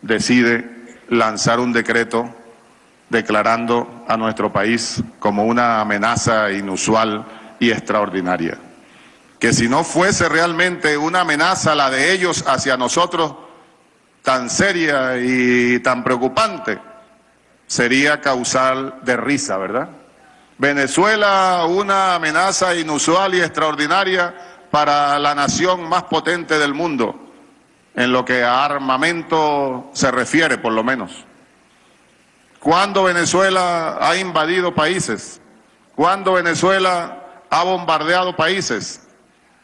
decide lanzar un decreto declarando a nuestro país como una amenaza inusual y extraordinaria. Que si no fuese realmente una amenaza la de ellos hacia nosotros tan seria y tan preocupante, sería causal de risa, ¿verdad? Venezuela, una amenaza inusual y extraordinaria para la nación más potente del mundo en lo que a armamento se refiere, por lo menos. ¿Cuándo Venezuela ha invadido países? ¿Cuándo Venezuela ha bombardeado países?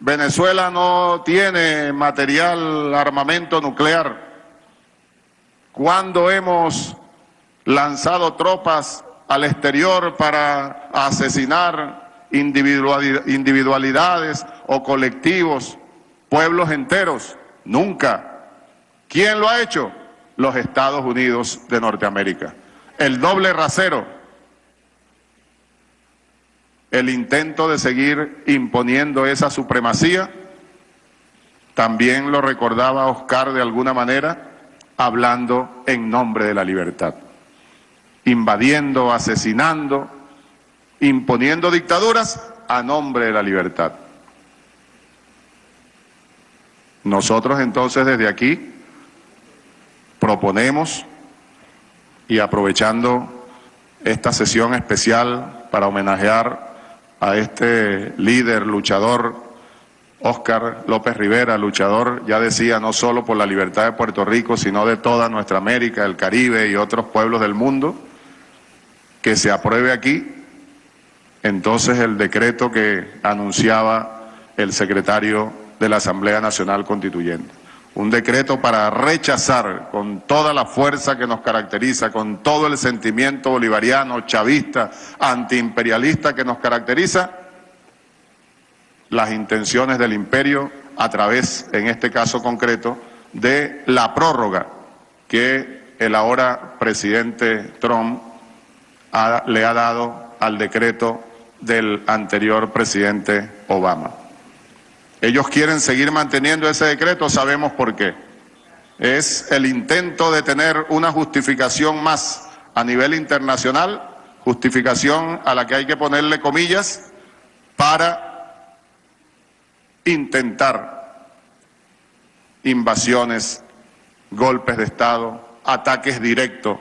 Venezuela no tiene material armamento nuclear. ¿Cuándo hemos lanzado tropas al exterior para asesinar individualidades o colectivos, pueblos enteros? Nunca. ¿Quién lo ha hecho? Los Estados Unidos de Norteamérica. El doble rasero. El intento de seguir imponiendo esa supremacía. También lo recordaba Oscar de alguna manera, hablando en nombre de la libertad. Invadiendo, asesinando, imponiendo dictaduras a nombre de la libertad. Nosotros entonces desde aquí proponemos y aprovechando esta sesión especial para homenajear a este líder, luchador, Óscar López Rivera, luchador, ya decía, no solo por la libertad de Puerto Rico, sino de toda nuestra América, el Caribe y otros pueblos del mundo, que se apruebe aquí entonces el decreto que anunciaba el secretario de la Asamblea Nacional Constituyente. Un decreto para rechazar con toda la fuerza que nos caracteriza, con todo el sentimiento bolivariano, chavista, antiimperialista que nos caracteriza, las intenciones del imperio a través, en este caso concreto, de la prórroga que el ahora presidente Trump le ha dado al decreto del anterior presidente Obama. Ellos quieren seguir manteniendo ese decreto, sabemos por qué. Es el intento de tener una justificación más a nivel internacional, justificación a la que hay que ponerle comillas, para intentar invasiones, golpes de Estado, ataques directos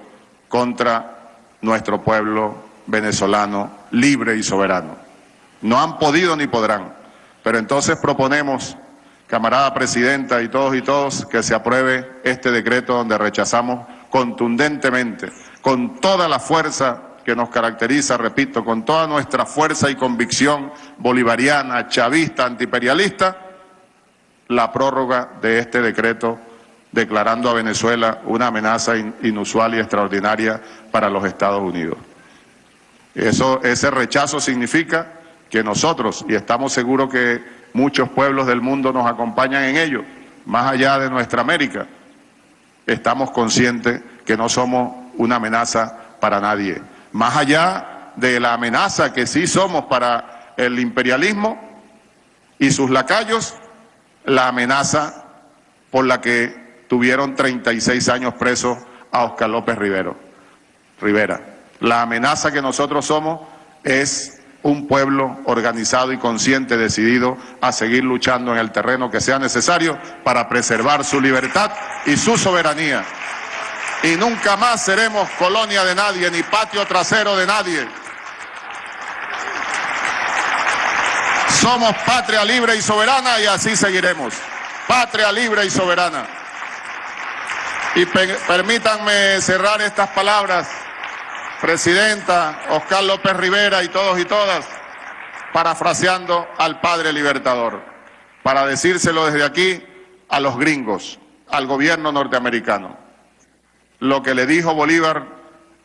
contra nuestro pueblo venezolano libre y soberano. No han podido ni podrán. Pero entonces proponemos, camarada presidenta y todos y todos, que se apruebe este decreto donde rechazamos contundentemente, con toda la fuerza que nos caracteriza, repito, con toda nuestra fuerza y convicción bolivariana, chavista, antiimperialista, la prórroga de este decreto declarando a Venezuela una amenaza inusual y extraordinaria para los Estados Unidos. Eso, ese rechazo significa que nosotros, y estamos seguros que muchos pueblos del mundo nos acompañan en ello, más allá de nuestra América, estamos conscientes que no somos una amenaza para nadie. Más allá de la amenaza que sí somos para el imperialismo y sus lacayos, la amenaza por la que tuvieron 36 años presos a Oscar López Rivera. La amenaza que nosotros somos es un pueblo organizado y consciente, decidido a seguir luchando en el terreno que sea necesario para preservar su libertad y su soberanía. Y nunca más seremos colonia de nadie, ni patio trasero de nadie. Somos patria libre y soberana y así seguiremos. Patria libre y soberana. Y permítanme cerrar estas palabras, Presidenta Oscar López Rivera y todos y todas, parafraseando al Padre Libertador, para decírselo desde aquí a los gringos, al gobierno norteamericano. Lo que le dijo Bolívar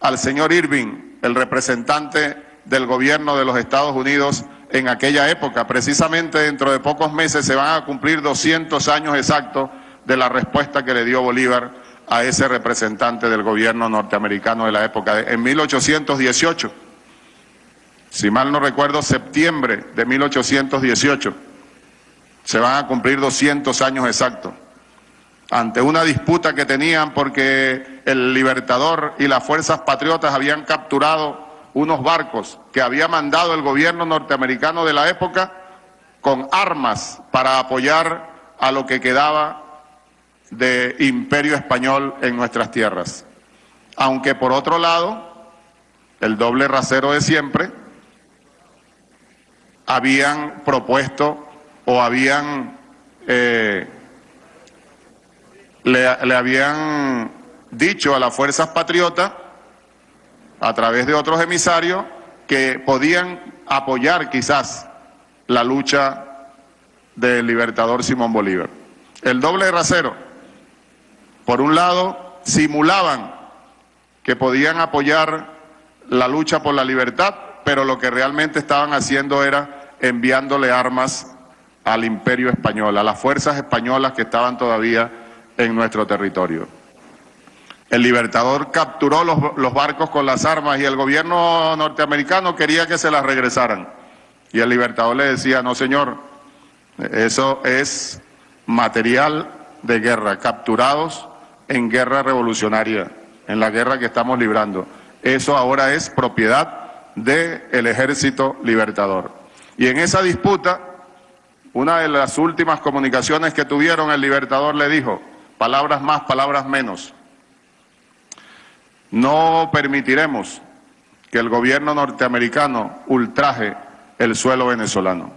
al señor Irving, el representante del gobierno de los Estados Unidos en aquella época. Precisamente dentro de pocos meses se van a cumplir 200 años exactos de la respuesta que le dio Bolívar a ese representante del gobierno norteamericano de la época, en 1818. Si mal no recuerdo, septiembre de 1818. Se van a cumplir 200 años exactos. Ante una disputa que tenían porque el Libertador y las fuerzas patriotas habían capturado unos barcos que había mandado el gobierno norteamericano de la época con armas para apoyar a lo que quedaba de imperio español en nuestras tierras. Aunque por otro lado, el doble rasero de siempre, habían propuesto o habían, eh, le, le habían dicho a las fuerzas patriotas a través de otros emisarios que podían apoyar quizás la lucha del libertador Simón Bolívar. El doble rasero, por un lado, simulaban que podían apoyar la lucha por la libertad, pero lo que realmente estaban haciendo era enviándole armas al imperio español, a las fuerzas españolas que estaban todavía en nuestro territorio. El Libertador capturó los, barcos con las armas y el gobierno norteamericano quería que se las regresaran. Y el Libertador le decía, no señor, eso es material de guerra, capturados en guerra revolucionaria, en la guerra que estamos librando. Eso ahora es propiedad del ejército libertador. Y en esa disputa, una de las últimas comunicaciones que tuvieron, el libertador le dijo, palabras más, palabras menos. No permitiremos que el gobierno norteamericano ultraje el suelo venezolano.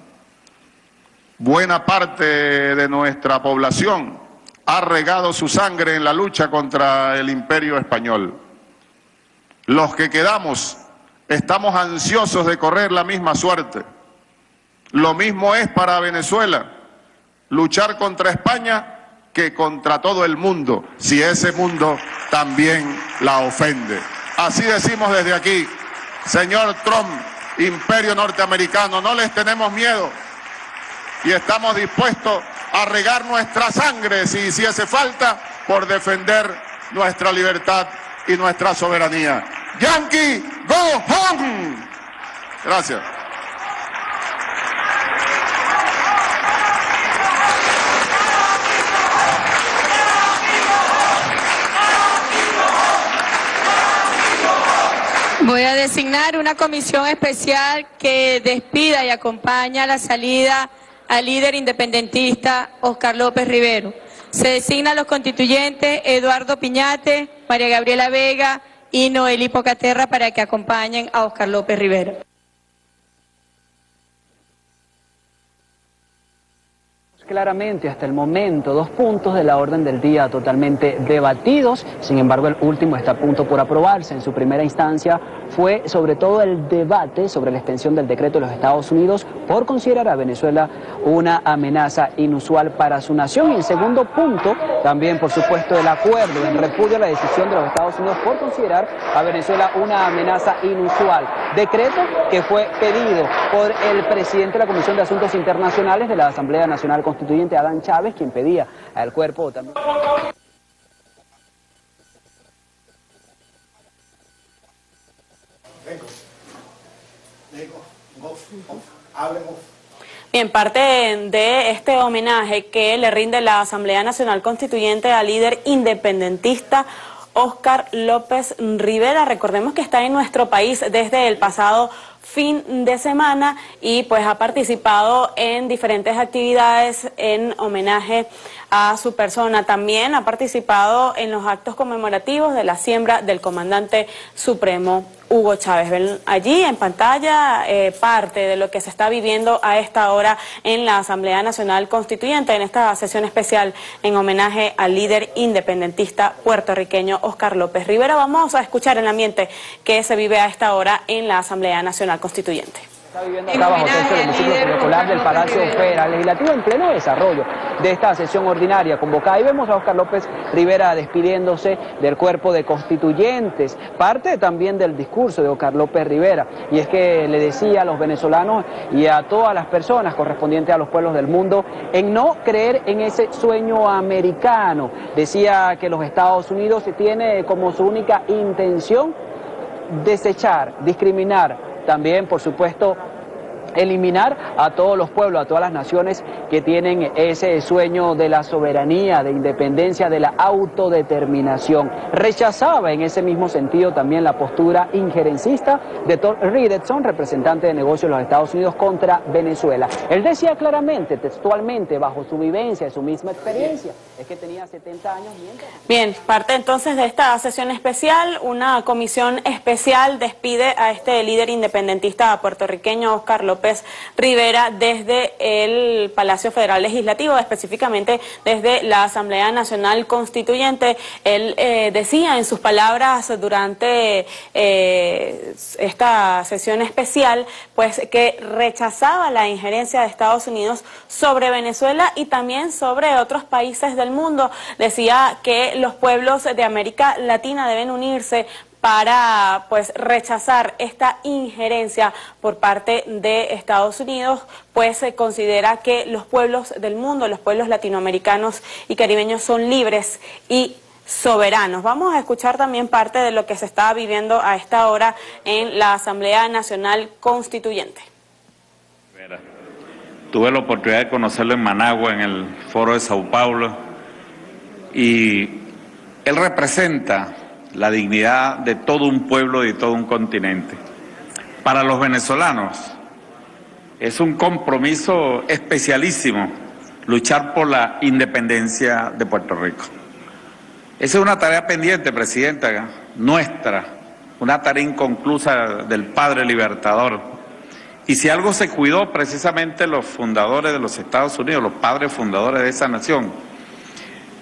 Buena parte de nuestra población ha regado su sangre en la lucha contra el imperio español. Los que quedamos estamos ansiosos de correr la misma suerte. Lo mismo es para Venezuela, luchar contra España que contra todo el mundo, si ese mundo también la ofende. Así decimos desde aquí, señor Trump, imperio norteamericano, no les tenemos miedo y estamos dispuestos a regar nuestra sangre si hiciese falta por defender nuestra libertad y nuestra soberanía. Yankee, go home. Gracias. Voy a designar una comisión especial que despida y acompaña la salida al líder independentista Oscar López Rivero. Se designan los constituyentes Eduardo Piñate, María Gabriela Vega y Noel Hipocaterra para que acompañen a Oscar López Rivero. Claramente hasta el momento dos puntos de la orden del día totalmente debatidos. Sin embargo, el último está a punto por aprobarse. En su primera instancia fue sobre todo el debate sobre la extensión del decreto de los Estados Unidos por considerar a Venezuela una amenaza inusual para su nación. Y en segundo punto, también por supuesto el acuerdo en repudio a la decisión de los Estados Unidos por considerar a Venezuela una amenaza inusual. Decreto que fue pedido por el presidente de la Comisión de Asuntos Internacionales de la Asamblea Nacional Constitucional constituyente Adán Chávez, quien pedía al cuerpo también... Bien, parte de este homenaje que le rinde la Asamblea Nacional Constituyente al líder independentista Oscar López Rivera. Recordemos que está en nuestro país desde el pasado fin de semana y pues ha participado en diferentes actividades en homenaje a su persona. También ha participado en los actos conmemorativos de la siembra del comandante supremo Hugo Chávez. Ven allí en pantalla eh, parte de lo que se está viviendo a esta hora en la Asamblea Nacional Constituyente, en esta sesión especial en homenaje al líder independentista puertorriqueño Oscar López Rivera. Vamos a escuchar el ambiente que se vive a esta hora en la Asamblea Nacional Constituyente. Está viviendo acá bajo texto del municipio del Palacio Federal Legislativo en pleno desarrollo de esta sesión ordinaria convocada. Y vemos a Oscar López Rivera despidiéndose del cuerpo de constituyentes, parte también del discurso de Oscar López Rivera. Y es que le decía a los venezolanos y a todas las personas correspondientes a los pueblos del mundo en no creer en ese sueño americano. Decía que los Estados Unidos tiene como su única intención desechar, discriminar, también, por supuesto, eliminar a todos los pueblos, a todas las naciones que tienen ese sueño de la soberanía, de independencia, de la autodeterminación. Rechazaba en ese mismo sentido también la postura injerencista de Tom Riedetson, representante de negocios de los Estados Unidos contra Venezuela. Él decía claramente, textualmente, bajo su vivencia, su misma experiencia, es que tenía 70 años mientras... Bien, parte entonces de esta sesión especial, una comisión especial despide a este líder independentista puertorriqueño, Oscar López Rivera, desde el Palacio Federal Legislativo, específicamente desde la Asamblea Nacional Constituyente. Él eh, decía en sus palabras durante eh, esta sesión especial, pues que rechazaba la injerencia de Estados Unidos sobre Venezuela y también sobre otros países del mundo. Decía que los pueblos de América Latina deben unirse para pues rechazar esta injerencia por parte de Estados Unidos, pues se considera que los pueblos del mundo, los pueblos latinoamericanos y caribeños son libres y soberanos. Vamos a escuchar también parte de lo que se está viviendo a esta hora en la Asamblea Nacional Constituyente. Tuve la oportunidad de conocerlo en Managua, en el foro de Sao Paulo, y él representa la dignidad de todo un pueblo y de todo un continente. Para los venezolanos es un compromiso especialísimo luchar por la independencia de Puerto Rico. Esa es una tarea pendiente, Presidenta, nuestra, una tarea inconclusa del Padre Libertador. Y si algo se cuidó precisamente los fundadores de los Estados Unidos, los padres fundadores de esa nación,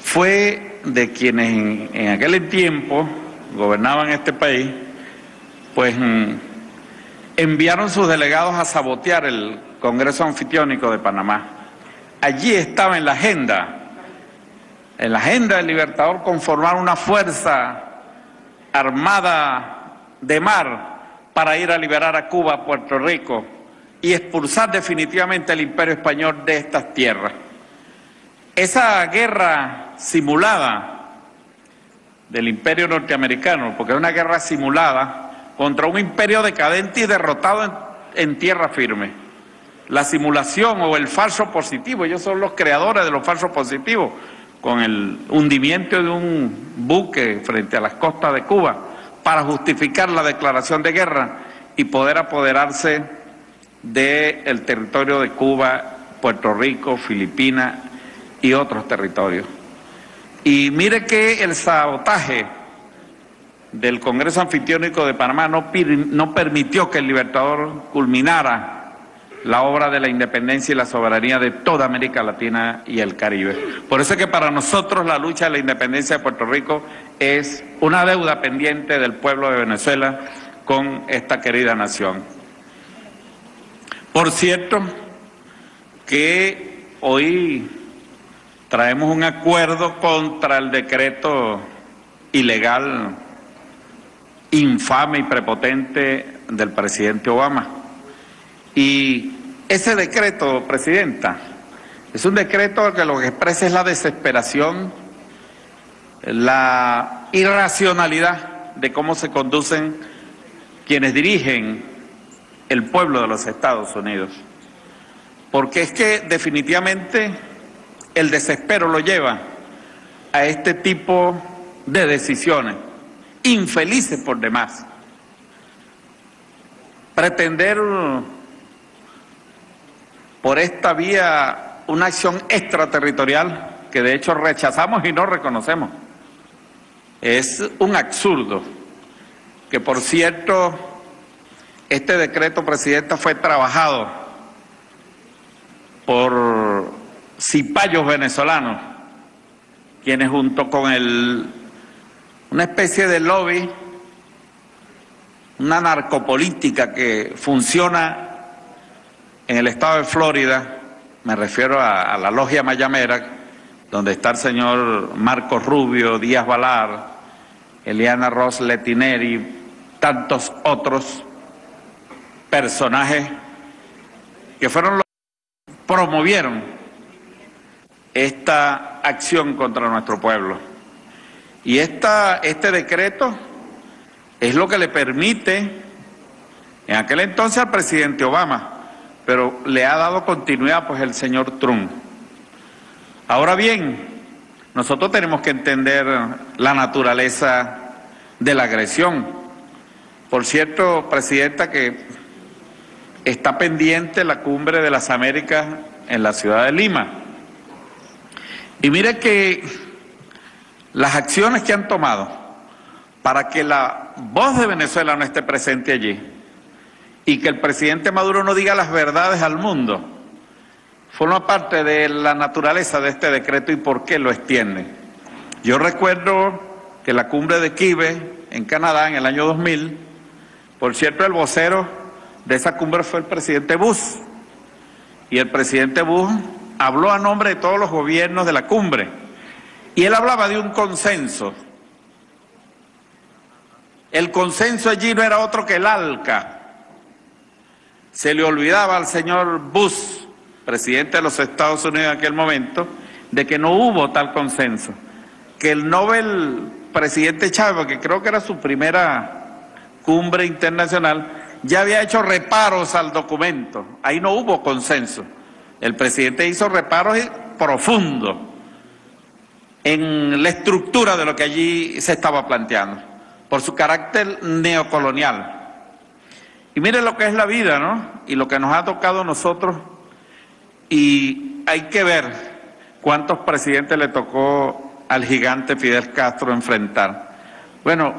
fue de quienes en, aquel tiempo gobernaban este país, pues mm, enviaron sus delegados a sabotear el Congreso Anfitriónico de Panamá. Allí estaba en la agenda, en la agenda del Libertador, conformar una fuerza armada de mar para ir a liberar a Cuba, Puerto Rico y expulsar definitivamente el imperio español de estas tierras. Esa guerra simulada del imperio norteamericano, porque es una guerra simulada contra un imperio decadente y derrotado en, tierra firme. La simulación o el falso positivo, ellos son los creadores de los falsos positivos, con el hundimiento de un buque frente a las costas de Cuba para justificar la declaración de guerra y poder apoderarse del territorio de Cuba, Puerto Rico, Filipinas y otros territorios. Y mire que el sabotaje del Congreso Anfitriónico de Panamá no, no permitió que el Libertador culminara la obra de la independencia y la soberanía de toda América Latina y el Caribe. Por eso es que para nosotros la lucha de la independencia de Puerto Rico es una deuda pendiente del pueblo de Venezuela con esta querida nación. Por cierto, que hoy traemos un acuerdo contra el decreto ilegal, infame y prepotente del presidente Obama. Y ese decreto, Presidenta, es un decreto que lo que expresa es la desesperación, la irracionalidad de cómo se conducen quienes dirigen el pueblo de los Estados Unidos. Porque es que definitivamente el desespero lo lleva a este tipo de decisiones, infelices por demás. Pretender por esta vía una acción extraterritorial que de hecho rechazamos y no reconocemos. Es un absurdo que por cierto este decreto, Presidenta, fue trabajado por cipayos venezolanos, quienes junto con el, una especie de lobby, una narcopolítica que funciona en el estado de Florida, me refiero a, a la logia mayamera, donde está el señor Marcos Rubio, Díaz Valar, Eliana Ross Letineri, tantos otros personajes que fueron los que promovieron esta acción contra nuestro pueblo. Y esta, este decreto es lo que le permite en aquel entonces al presidente Obama, pero le ha dado continuidad pues el señor Trump. Ahora bien, nosotros tenemos que entender la naturaleza de la agresión. Por cierto, Presidenta, que está pendiente la cumbre de las Américas en la ciudad de Lima. Y mire que las acciones que han tomado para que la voz de Venezuela no esté presente allí y que el presidente Maduro no diga las verdades al mundo, forma parte de la naturaleza de este decreto y por qué lo extiende. Yo recuerdo que la cumbre de Kibe en Canadá en el año 2000, por cierto, el vocero de esa cumbre fue el presidente Bush. Y el presidente Bush habló a nombre de todos los gobiernos de la cumbre. Y él hablaba de un consenso. El consenso allí no era otro que el ALCA. Se le olvidaba al señor Bush, presidente de los Estados Unidos en aquel momento, de que no hubo tal consenso. Que el Nobel presidente Chávez, que creo que era su primera cumbre internacional, ya había hecho reparos al documento. Ahí no hubo consenso. El presidente hizo reparos profundos en la estructura de lo que allí se estaba planteando, por su carácter neocolonial. Y mire lo que es la vida, ¿no? Y lo que nos ha tocado a nosotros. Y hay que ver cuántos presidentes le tocó al gigante Fidel Castro enfrentar. Bueno,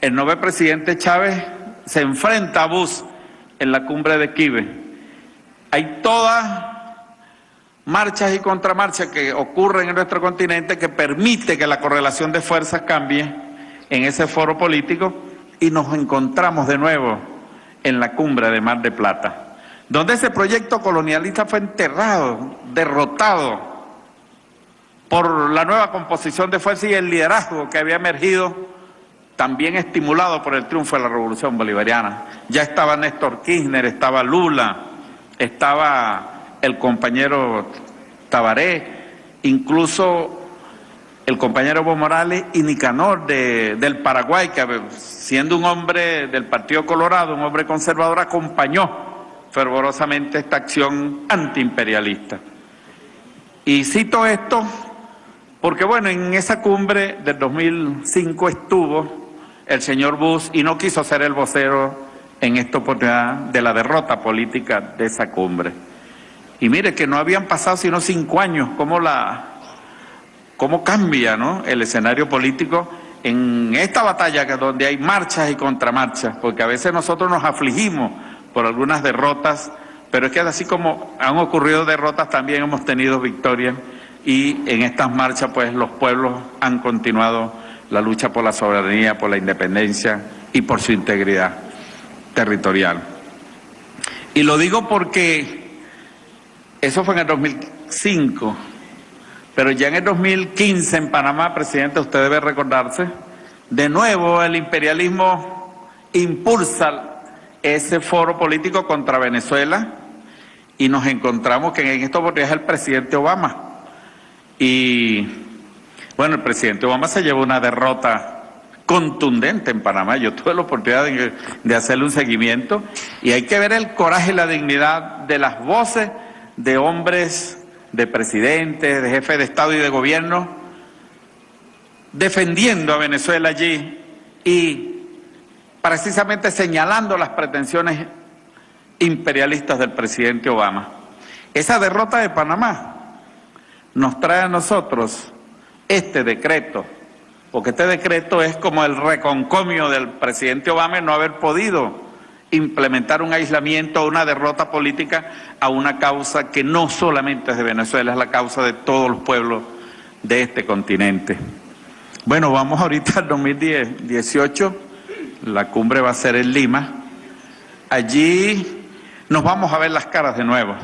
el nuevo presidente Chávez se enfrenta a Bush en la cumbre de Kibe. Hay todas marchas y contramarchas que ocurren en nuestro continente que permite que la correlación de fuerzas cambie en ese foro político y nos encontramos de nuevo en la cumbre de Mar de Plata, donde ese proyecto colonialista fue enterrado, derrotado por la nueva composición de fuerzas y el liderazgo que había emergido también estimulado por el triunfo de la revolución bolivariana. Ya estaba Néstor Kirchner, estaba Lula, estaba el compañero Tabaré, incluso el compañero Evo Morales y Nicanor de, del Paraguay, que siendo un hombre del Partido Colorado, un hombre conservador, acompañó fervorosamente esta acción antiimperialista. Y cito esto porque, bueno, en esa cumbre del 2005 estuvo el señor Bush y no quiso ser el vocero en esta oportunidad de la derrota política de esa cumbre. Y mire que no habían pasado sino cinco años, cómo, la, cómo cambia ¿no? el escenario político en esta batalla donde hay marchas y contramarchas, porque a veces nosotros nos afligimos por algunas derrotas, pero es que así como han ocurrido derrotas, también hemos tenido victorias y en estas marchas pues los pueblos han continuado la lucha por la soberanía, por la independencia y por su integridad territorial. Y lo digo porque eso fue en el 2005, pero ya en el 2015 en Panamá, presidente, usted debe recordarse, de nuevo el imperialismo impulsa ese foro político contra Venezuela y nos encontramos que en esta oportunidad es el presidente Obama. Y bueno, el presidente Obama se llevó una derrota contundente en Panamá. Yo tuve la oportunidad de, de, hacerle un seguimiento y hay que ver el coraje y la dignidad de las voces de hombres, de presidentes, de jefes de Estado y de gobierno, defendiendo a Venezuela allí y precisamente señalando las pretensiones imperialistas del presidente Obama. Esa derrota de Panamá nos trae a nosotros este decreto, porque este decreto es como el reconcomio del presidente Obama en no haber podido implementar un aislamiento una derrota política a una causa que no solamente es de Venezuela, es la causa de todos los pueblos de este continente. Bueno, vamos ahorita al 2018, la cumbre va a ser en Lima. Allí nos vamos a ver las caras de nuevo.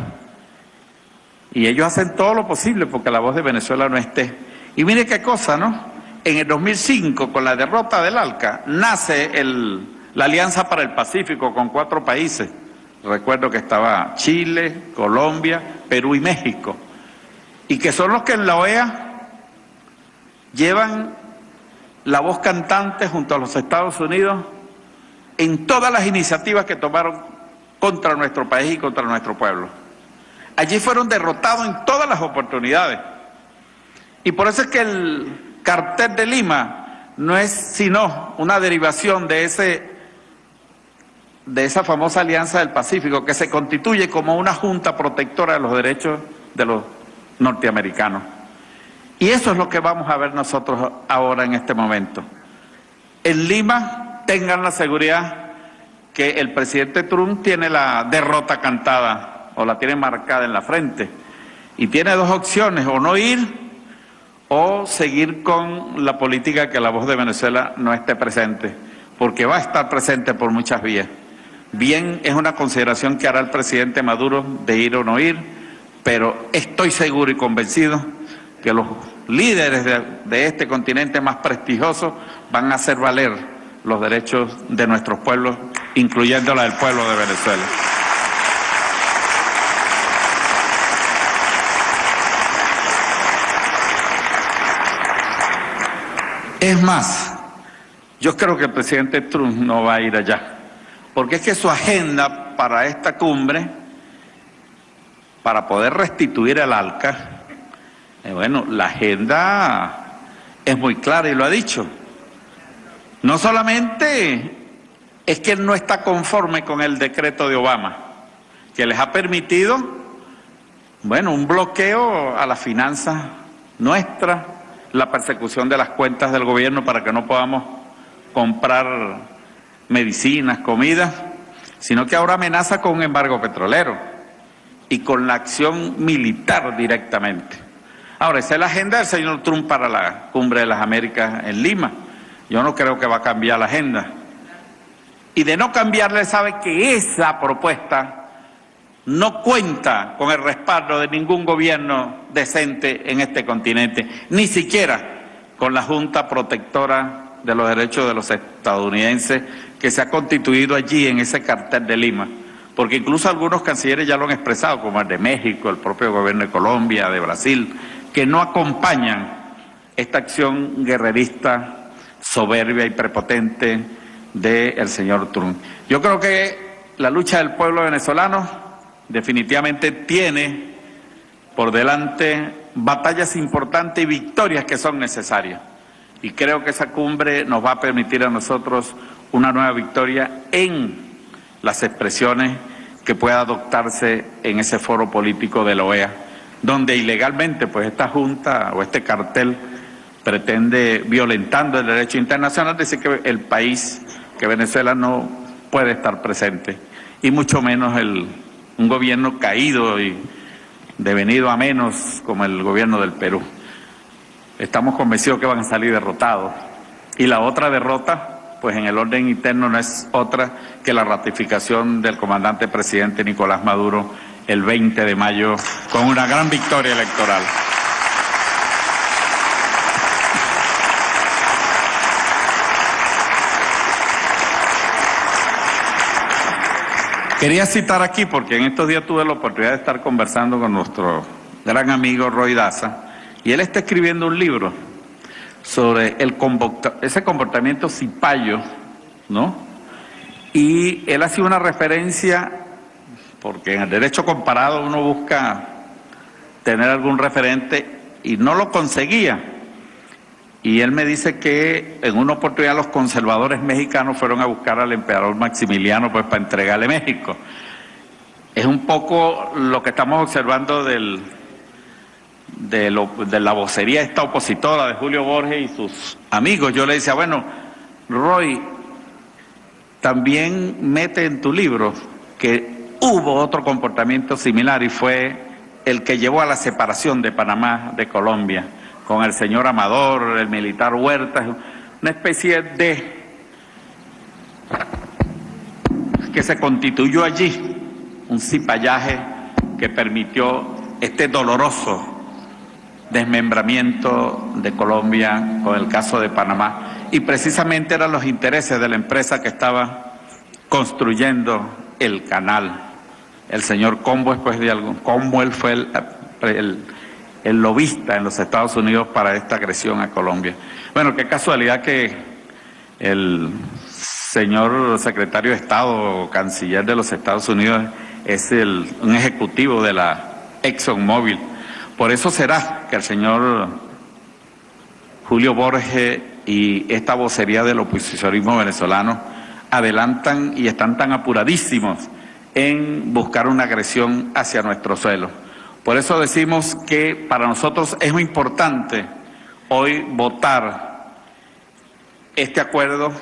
Y ellos hacen todo lo posible porque la voz de Venezuela no esté. Y mire qué cosa, ¿no? En el 2005, con la derrota del ALCA, nace el, la Alianza para el Pacífico con cuatro países. Recuerdo que estaba Chile, Colombia, Perú y México. Y que son los que en la OEA llevan la voz cantante junto a los Estados Unidos en todas las iniciativas que tomaron contra nuestro país y contra nuestro pueblo. Allí fueron derrotados en todas las oportunidades. Y por eso es que el cartel de Lima no es sino una derivación de ese de esa famosa Alianza del Pacífico que se constituye como una junta protectora de los derechos de los norteamericanos. Y eso es lo que vamos a ver nosotros ahora en este momento. En Lima tengan la seguridad que el presidente Trump tiene la derrota cantada o la tiene marcada en la frente. Y tiene dos opciones, o no ir o seguir con la política que la voz de Venezuela no esté presente, porque va a estar presente por muchas vías. Bien, es una consideración que hará el presidente Maduro de ir o no ir, pero estoy seguro y convencido que los líderes de, este continente más prestigioso van a hacer valer los derechos de nuestros pueblos, incluyendo la del pueblo de Venezuela. Es más, yo creo que el presidente Trump no va a ir allá, porque es que su agenda para esta cumbre, para poder restituir el ALCA, eh, bueno, la agenda es muy clara y lo ha dicho. No solamente es que él no está conforme con el decreto de Obama, que les ha permitido, bueno, un bloqueo a las finanzas nuestras, la persecución de las cuentas del gobierno para que no podamos comprar medicinas, comida, sino que ahora amenaza con un embargo petrolero y con la acción militar directamente. Ahora, esa es la agenda del señor Trump para la cumbre de las Américas en Lima. Yo no creo que va a cambiar la agenda. Y de no cambiarle sabe que esa propuesta no cuenta con el respaldo de ningún gobierno decente en este continente, ni siquiera con la Junta Protectora de los Derechos de los Estadounidenses que se ha constituido allí en ese cartel de Lima, porque incluso algunos cancilleres ya lo han expresado, como el de México, el propio gobierno de Colombia, de Brasil, que no acompañan esta acción guerrerista, soberbia y prepotente del señor Trump. Yo creo que la lucha del pueblo venezolano definitivamente tiene por delante batallas importantes y victorias que son necesarias. Y creo que esa cumbre nos va a permitir a nosotros una nueva victoria en las expresiones que pueda adoptarse en ese foro político de la OEA, donde ilegalmente pues esta junta o este cartel pretende, violentando el derecho internacional, decir que el país, que Venezuela no puede estar presente, y mucho menos el, un gobierno caído y devenido a menos como el gobierno del Perú. Estamos convencidos que van a salir derrotados. Y la otra derrota, pues en el orden interno no es otra que la ratificación del comandante presidente Nicolás Maduro el 20 de mayo con una gran victoria electoral. Quería citar aquí, porque en estos días tuve la oportunidad de estar conversando con nuestro gran amigo Roy Daza, y él está escribiendo un libro sobre ese comportamiento cipayo, ¿no? Y él hacía una referencia, porque en el derecho comparado uno busca tener algún referente y no lo conseguía. Y él me dice que en una oportunidad los conservadores mexicanos fueron a buscar al emperador Maximiliano pues para entregarle México. Es un poco lo que estamos observando del, de, lo, de la vocería esta opositora de Julio Borges y sus amigos. Yo le decía, bueno, Roy, también mete en tu libro que hubo otro comportamiento similar y fue el que llevó a la separación de Panamá de Colombia con el señor Amador, el militar Huerta, una especie de que se constituyó allí, un cipallaje que permitió este doloroso desmembramiento de Colombia con el caso de Panamá. Y precisamente eran los intereses de la empresa que estaba construyendo el canal. El señor Combo, después de algo, Combo él fue el, el, lobista en los Estados Unidos para esta agresión a Colombia. Bueno, qué casualidad que el señor secretario de Estado o canciller de los Estados Unidos es el, un ejecutivo de la ExxonMobil por eso será que el señor Julio Borges y esta vocería del oposicionismo venezolano adelantan y están tan apuradísimos en buscar una agresión hacia nuestro suelo. Por eso decimos que para nosotros es muy importante hoy votar este acuerdo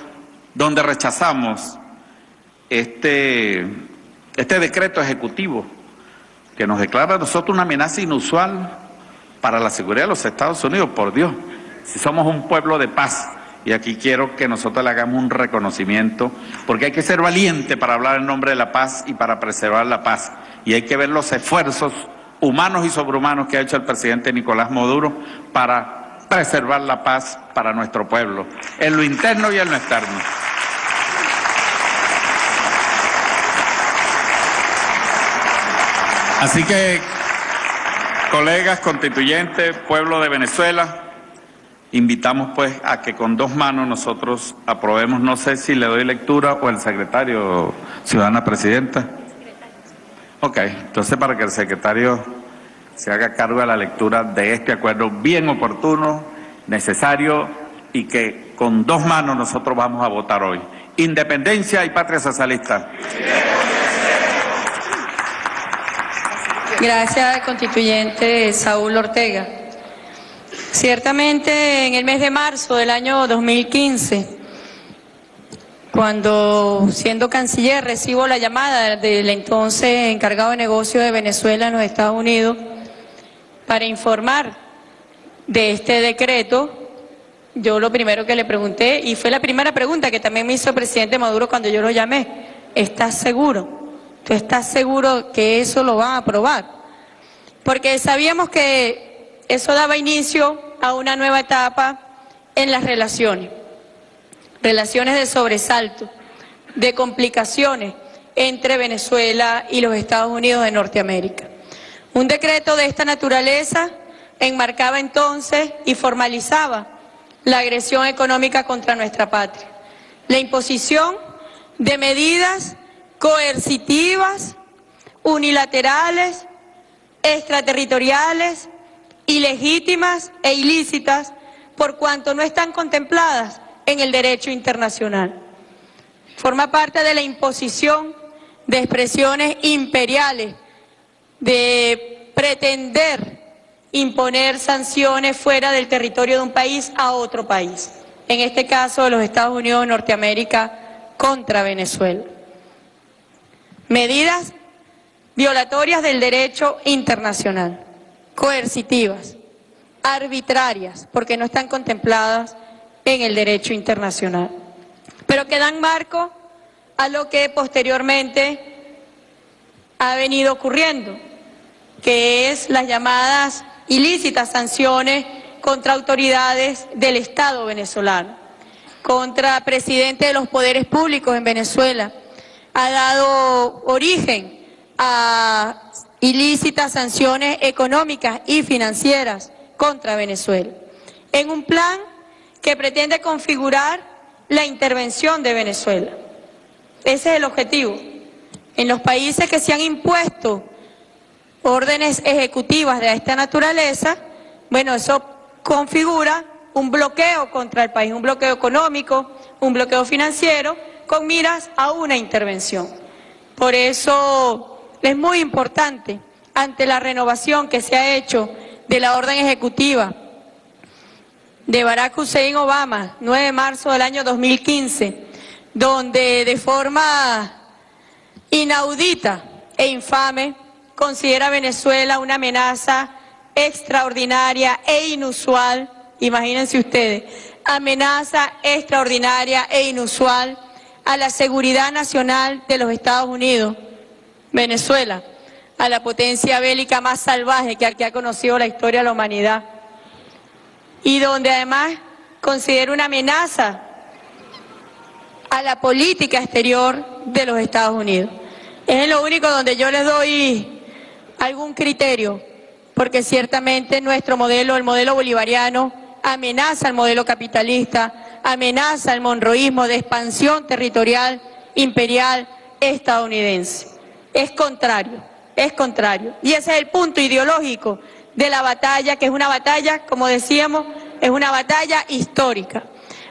donde rechazamos este, este decreto ejecutivo que nos declara a nosotros una amenaza inusual para la seguridad de los Estados Unidos, por Dios. Si somos un pueblo de paz, y aquí quiero que nosotros le hagamos un reconocimiento, porque hay que ser valiente para hablar en nombre de la paz y para preservar la paz. Y hay que ver los esfuerzos humanos y sobrehumanos que ha hecho el presidente Nicolás Maduro para preservar la paz para nuestro pueblo, en lo interno y en lo externo. Así que, colegas constituyentes, pueblo de Venezuela, invitamos pues a que con dos manos nosotros aprobemos, no sé si le doy lectura o el secretario, ciudadana presidenta. Ok, entonces para que el secretario se haga cargo de la lectura de este acuerdo bien oportuno, necesario y que con dos manos nosotros vamos a votar hoy. Independencia y patria socialista. Gracias, constituyente Saúl Ortega. Ciertamente, en el mes de marzo del año 2015, cuando siendo canciller recibo la llamada del entonces encargado de negocios de Venezuela en los Estados Unidos para informar de este decreto, yo lo primero que le pregunté, y fue la primera pregunta que también me hizo el presidente Maduro cuando yo lo llamé, ¿estás seguro? ¿Tú estás seguro que eso lo van a aprobar? Porque sabíamos que eso daba inicio a una nueva etapa en las relaciones, relaciones de sobresalto, de complicaciones entre Venezuela y los Estados Unidos de Norteamérica. Un decreto de esta naturaleza enmarcaba entonces y formalizaba la agresión económica contra nuestra patria, la imposición de medidas coercitivas, unilaterales, extraterritoriales, ilegítimas e ilícitas, por cuanto no están contempladas en el derecho internacional. Forma parte de la imposición de expresiones imperiales, de pretender imponer sanciones fuera del territorio de un país a otro país, en este caso los Estados Unidos de Norteamérica contra Venezuela medidas violatorias del derecho internacional, coercitivas, arbitrarias, porque no están contempladas en el derecho internacional, pero que dan marco a lo que posteriormente ha venido ocurriendo, que es las llamadas ilícitas sanciones contra autoridades del Estado venezolano, contra presidentes de los poderes públicos en Venezuela, ha dado origen a ilícitas sanciones económicas y financieras contra Venezuela, en un plan que pretende configurar la intervención de Venezuela. Ese es el objetivo. En los países que se han impuesto órdenes ejecutivas de esta naturaleza, bueno, eso configura un bloqueo contra el país, un bloqueo económico, un bloqueo financiero, con miras a una intervención. Por eso es muy importante, ante la renovación que se ha hecho de la orden ejecutiva de Barack Hussein Obama, 9 de marzo del año 2015, donde de forma inaudita e infame considera a Venezuela una amenaza extraordinaria e inusual, imagínense ustedes, amenaza extraordinaria e inusual a la seguridad nacional de los Estados Unidos, Venezuela, a la potencia bélica más salvaje que, que ha conocido la historia de la humanidad, y donde además considera una amenaza a la política exterior de los Estados Unidos. Es lo único donde yo les doy algún criterio, porque ciertamente nuestro modelo, el modelo bolivariano, amenaza al modelo capitalista, amenaza al monroísmo de expansión territorial imperial estadounidense. Es contrario, es contrario. Y ese es el punto ideológico de la batalla, que es una batalla, como decíamos, es una batalla histórica.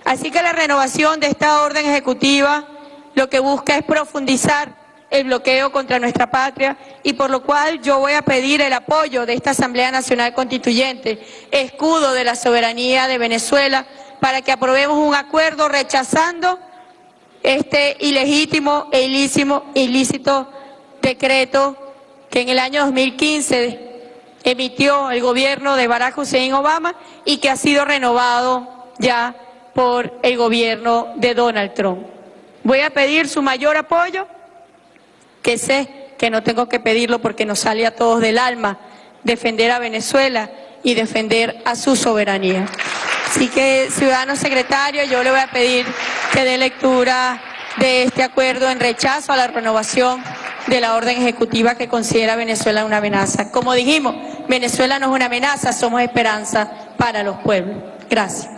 Así que la renovación de esta orden ejecutiva lo que busca es profundizar el bloqueo contra nuestra patria y por lo cual yo voy a pedir el apoyo de esta Asamblea Nacional Constituyente, escudo de la soberanía de Venezuela, para que aprobemos un acuerdo rechazando este ilegítimo e ilícito, ilícito decreto que en el año 2015 emitió el gobierno de Barack Hussein Obama y que ha sido renovado ya por el gobierno de Donald Trump. Voy a pedir su mayor apoyo, que sé que no tengo que pedirlo porque nos sale a todos del alma defender a Venezuela y defender a su soberanía. Así que, ciudadano secretario, yo le voy a pedir que dé lectura de este acuerdo en rechazo a la renovación de la orden ejecutiva que considera Venezuela una amenaza. Como dijimos, Venezuela no es una amenaza, somos esperanza para los pueblos. Gracias.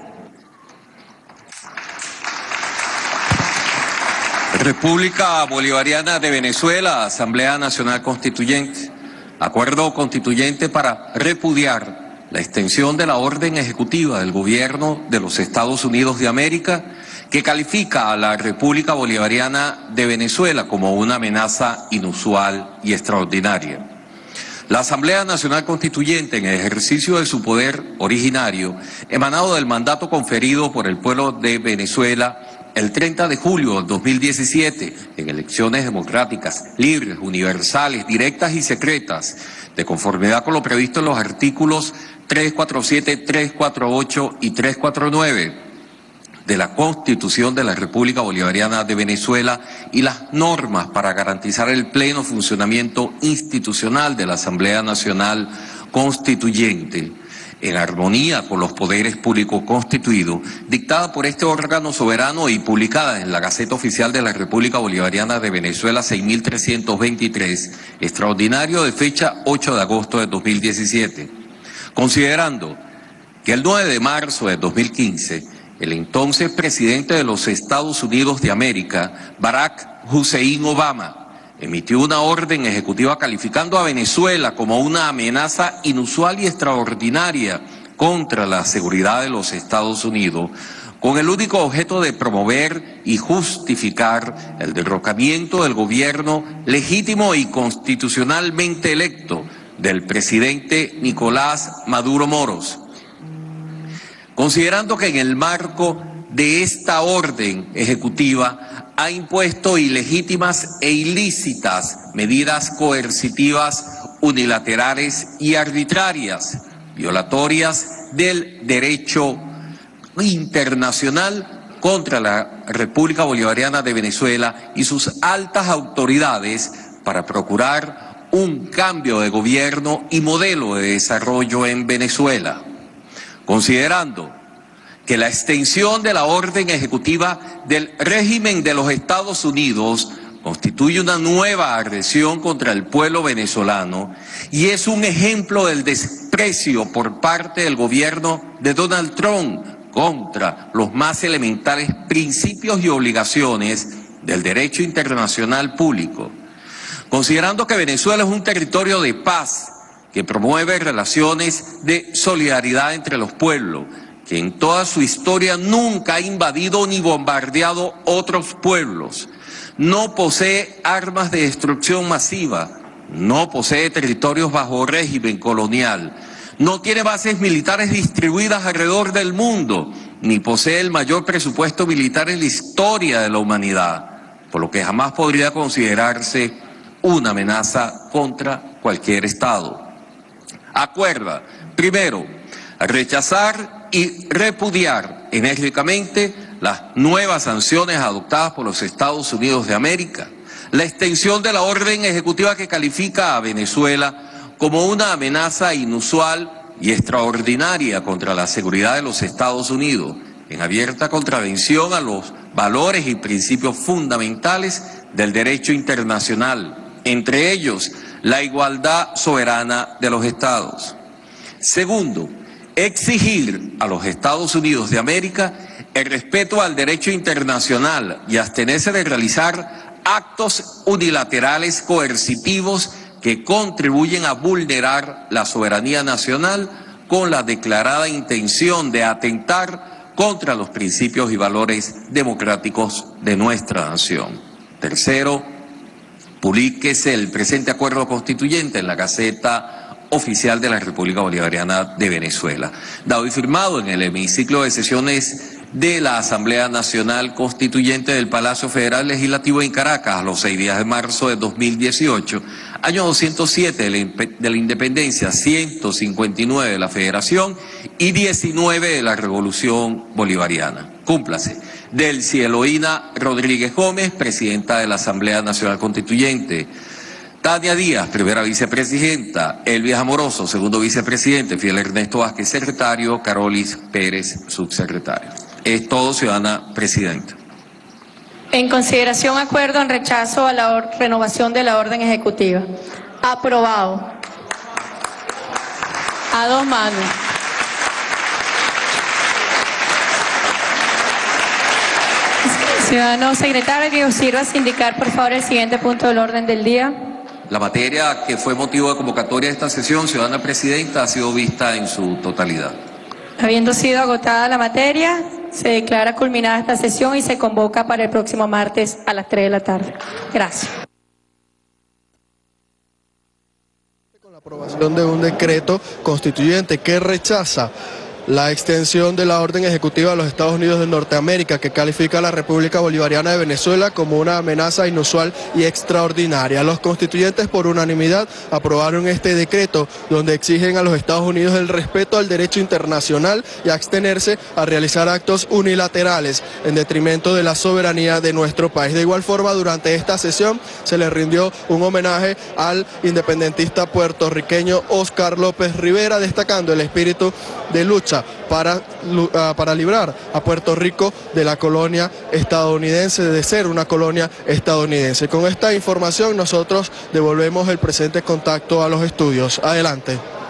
República Bolivariana de Venezuela, Asamblea Nacional Constituyente. Acuerdo constituyente para repudiar la extensión de la orden ejecutiva del gobierno de los Estados Unidos de América que califica a la República Bolivariana de Venezuela como una amenaza inusual y extraordinaria. La Asamblea Nacional Constituyente, en ejercicio de su poder originario, emanado del mandato conferido por el pueblo de Venezuela el 30 de julio del 2017, en elecciones democráticas, libres, universales, directas y secretas, de conformidad con lo previsto en los artículos 347, 348 y 349 de la Constitución de la República Bolivariana de Venezuela y las normas para garantizar el pleno funcionamiento institucional de la Asamblea Nacional Constituyente en armonía con los poderes públicos constituidos, dictada por este órgano soberano y publicada en la Gaceta Oficial de la República Bolivariana de Venezuela 6323, extraordinario de fecha 8 de agosto de 2017. Considerando que el 9 de marzo de 2015 el entonces presidente de los Estados Unidos de América, Barack Hussein Obama, emitió una orden ejecutiva calificando a Venezuela como una amenaza inusual y extraordinaria contra la seguridad de los Estados Unidos, con el único objeto de promover y justificar el derrocamiento del gobierno legítimo y constitucionalmente electo del presidente Nicolás Maduro Moros. Considerando que en el marco de esta orden ejecutiva ha impuesto ilegítimas e ilícitas medidas coercitivas unilaterales y arbitrarias, violatorias del derecho internacional contra la República Bolivariana de Venezuela y sus altas autoridades para procurar un cambio de gobierno y modelo de desarrollo en Venezuela considerando que la extensión de la orden ejecutiva del régimen de los Estados Unidos constituye una nueva agresión contra el pueblo venezolano y es un ejemplo del desprecio por parte del gobierno de Donald Trump contra los más elementales principios y obligaciones del derecho internacional público. Considerando que Venezuela es un territorio de paz que promueve relaciones de solidaridad entre los pueblos, que en toda su historia nunca ha invadido ni bombardeado otros pueblos, no posee armas de destrucción masiva, no posee territorios bajo régimen colonial, no tiene bases militares distribuidas alrededor del mundo, ni posee el mayor presupuesto militar en la historia de la humanidad, por lo que jamás podría considerarse una amenaza contra cualquier Estado. Acuerda, primero, rechazar y repudiar enérgicamente las nuevas sanciones adoptadas por los Estados Unidos de América, la extensión de la orden ejecutiva que califica a Venezuela como una amenaza inusual y extraordinaria contra la seguridad de los Estados Unidos, en abierta contravención a los valores y principios fundamentales del derecho internacional, entre ellos la igualdad soberana de los Estados. Segundo, exigir a los Estados Unidos de América el respeto al derecho internacional y abstenerse de realizar actos unilaterales coercitivos que contribuyen a vulnerar la soberanía nacional con la declarada intención de atentar contra los principios y valores democráticos de nuestra nación. Tercero, publíquese el presente acuerdo constituyente en la Gaceta Oficial de la República Bolivariana de Venezuela, dado y firmado en el hemiciclo de sesiones de la Asamblea Nacional Constituyente del Palacio Federal Legislativo en Caracas los 6 días de marzo de 2018, año 207 de la Independencia, 159 de la Federación y 19 de la Revolución Bolivariana. Cúmplase. Del Cieloína Rodríguez Gómez, presidenta de la Asamblea Nacional Constituyente. Tania Díaz, primera vicepresidenta, Elvis Amoroso, segundo vicepresidente, Fiel Ernesto Vázquez, secretario, Carolis Pérez, subsecretario. Es todo, ciudadana presidenta. En consideración, acuerdo en rechazo a la renovación de la orden ejecutiva. Aprobado. A dos manos. Ciudadano secretario, sirva a indicar, por favor, el siguiente punto del orden del día. La materia que fue motivo de convocatoria de esta sesión, ciudadana presidenta, ha sido vista en su totalidad. Habiendo sido agotada la materia, se declara culminada esta sesión y se convoca para el próximo martes a las 3 de la tarde. Gracias. Con la aprobación de un decreto constituyente que rechaza la extensión de la orden ejecutiva de los Estados Unidos de Norteamérica que califica a la República Bolivariana de Venezuela como una amenaza inusual y extraordinaria. Los constituyentes por unanimidad aprobaron este decreto donde exigen a los Estados Unidos el respeto al derecho internacional y abstenerse a realizar actos unilaterales en detrimento de la soberanía de nuestro país. De igual forma, durante esta sesión se le rindió un homenaje al independentista puertorriqueño Oscar López Rivera, destacando el espíritu de lucha para, ah, para librar a Puerto Rico de la colonia estadounidense, de ser una colonia estadounidense. Con esta información nosotros devolvemos el presente contacto a los estudios. Adelante.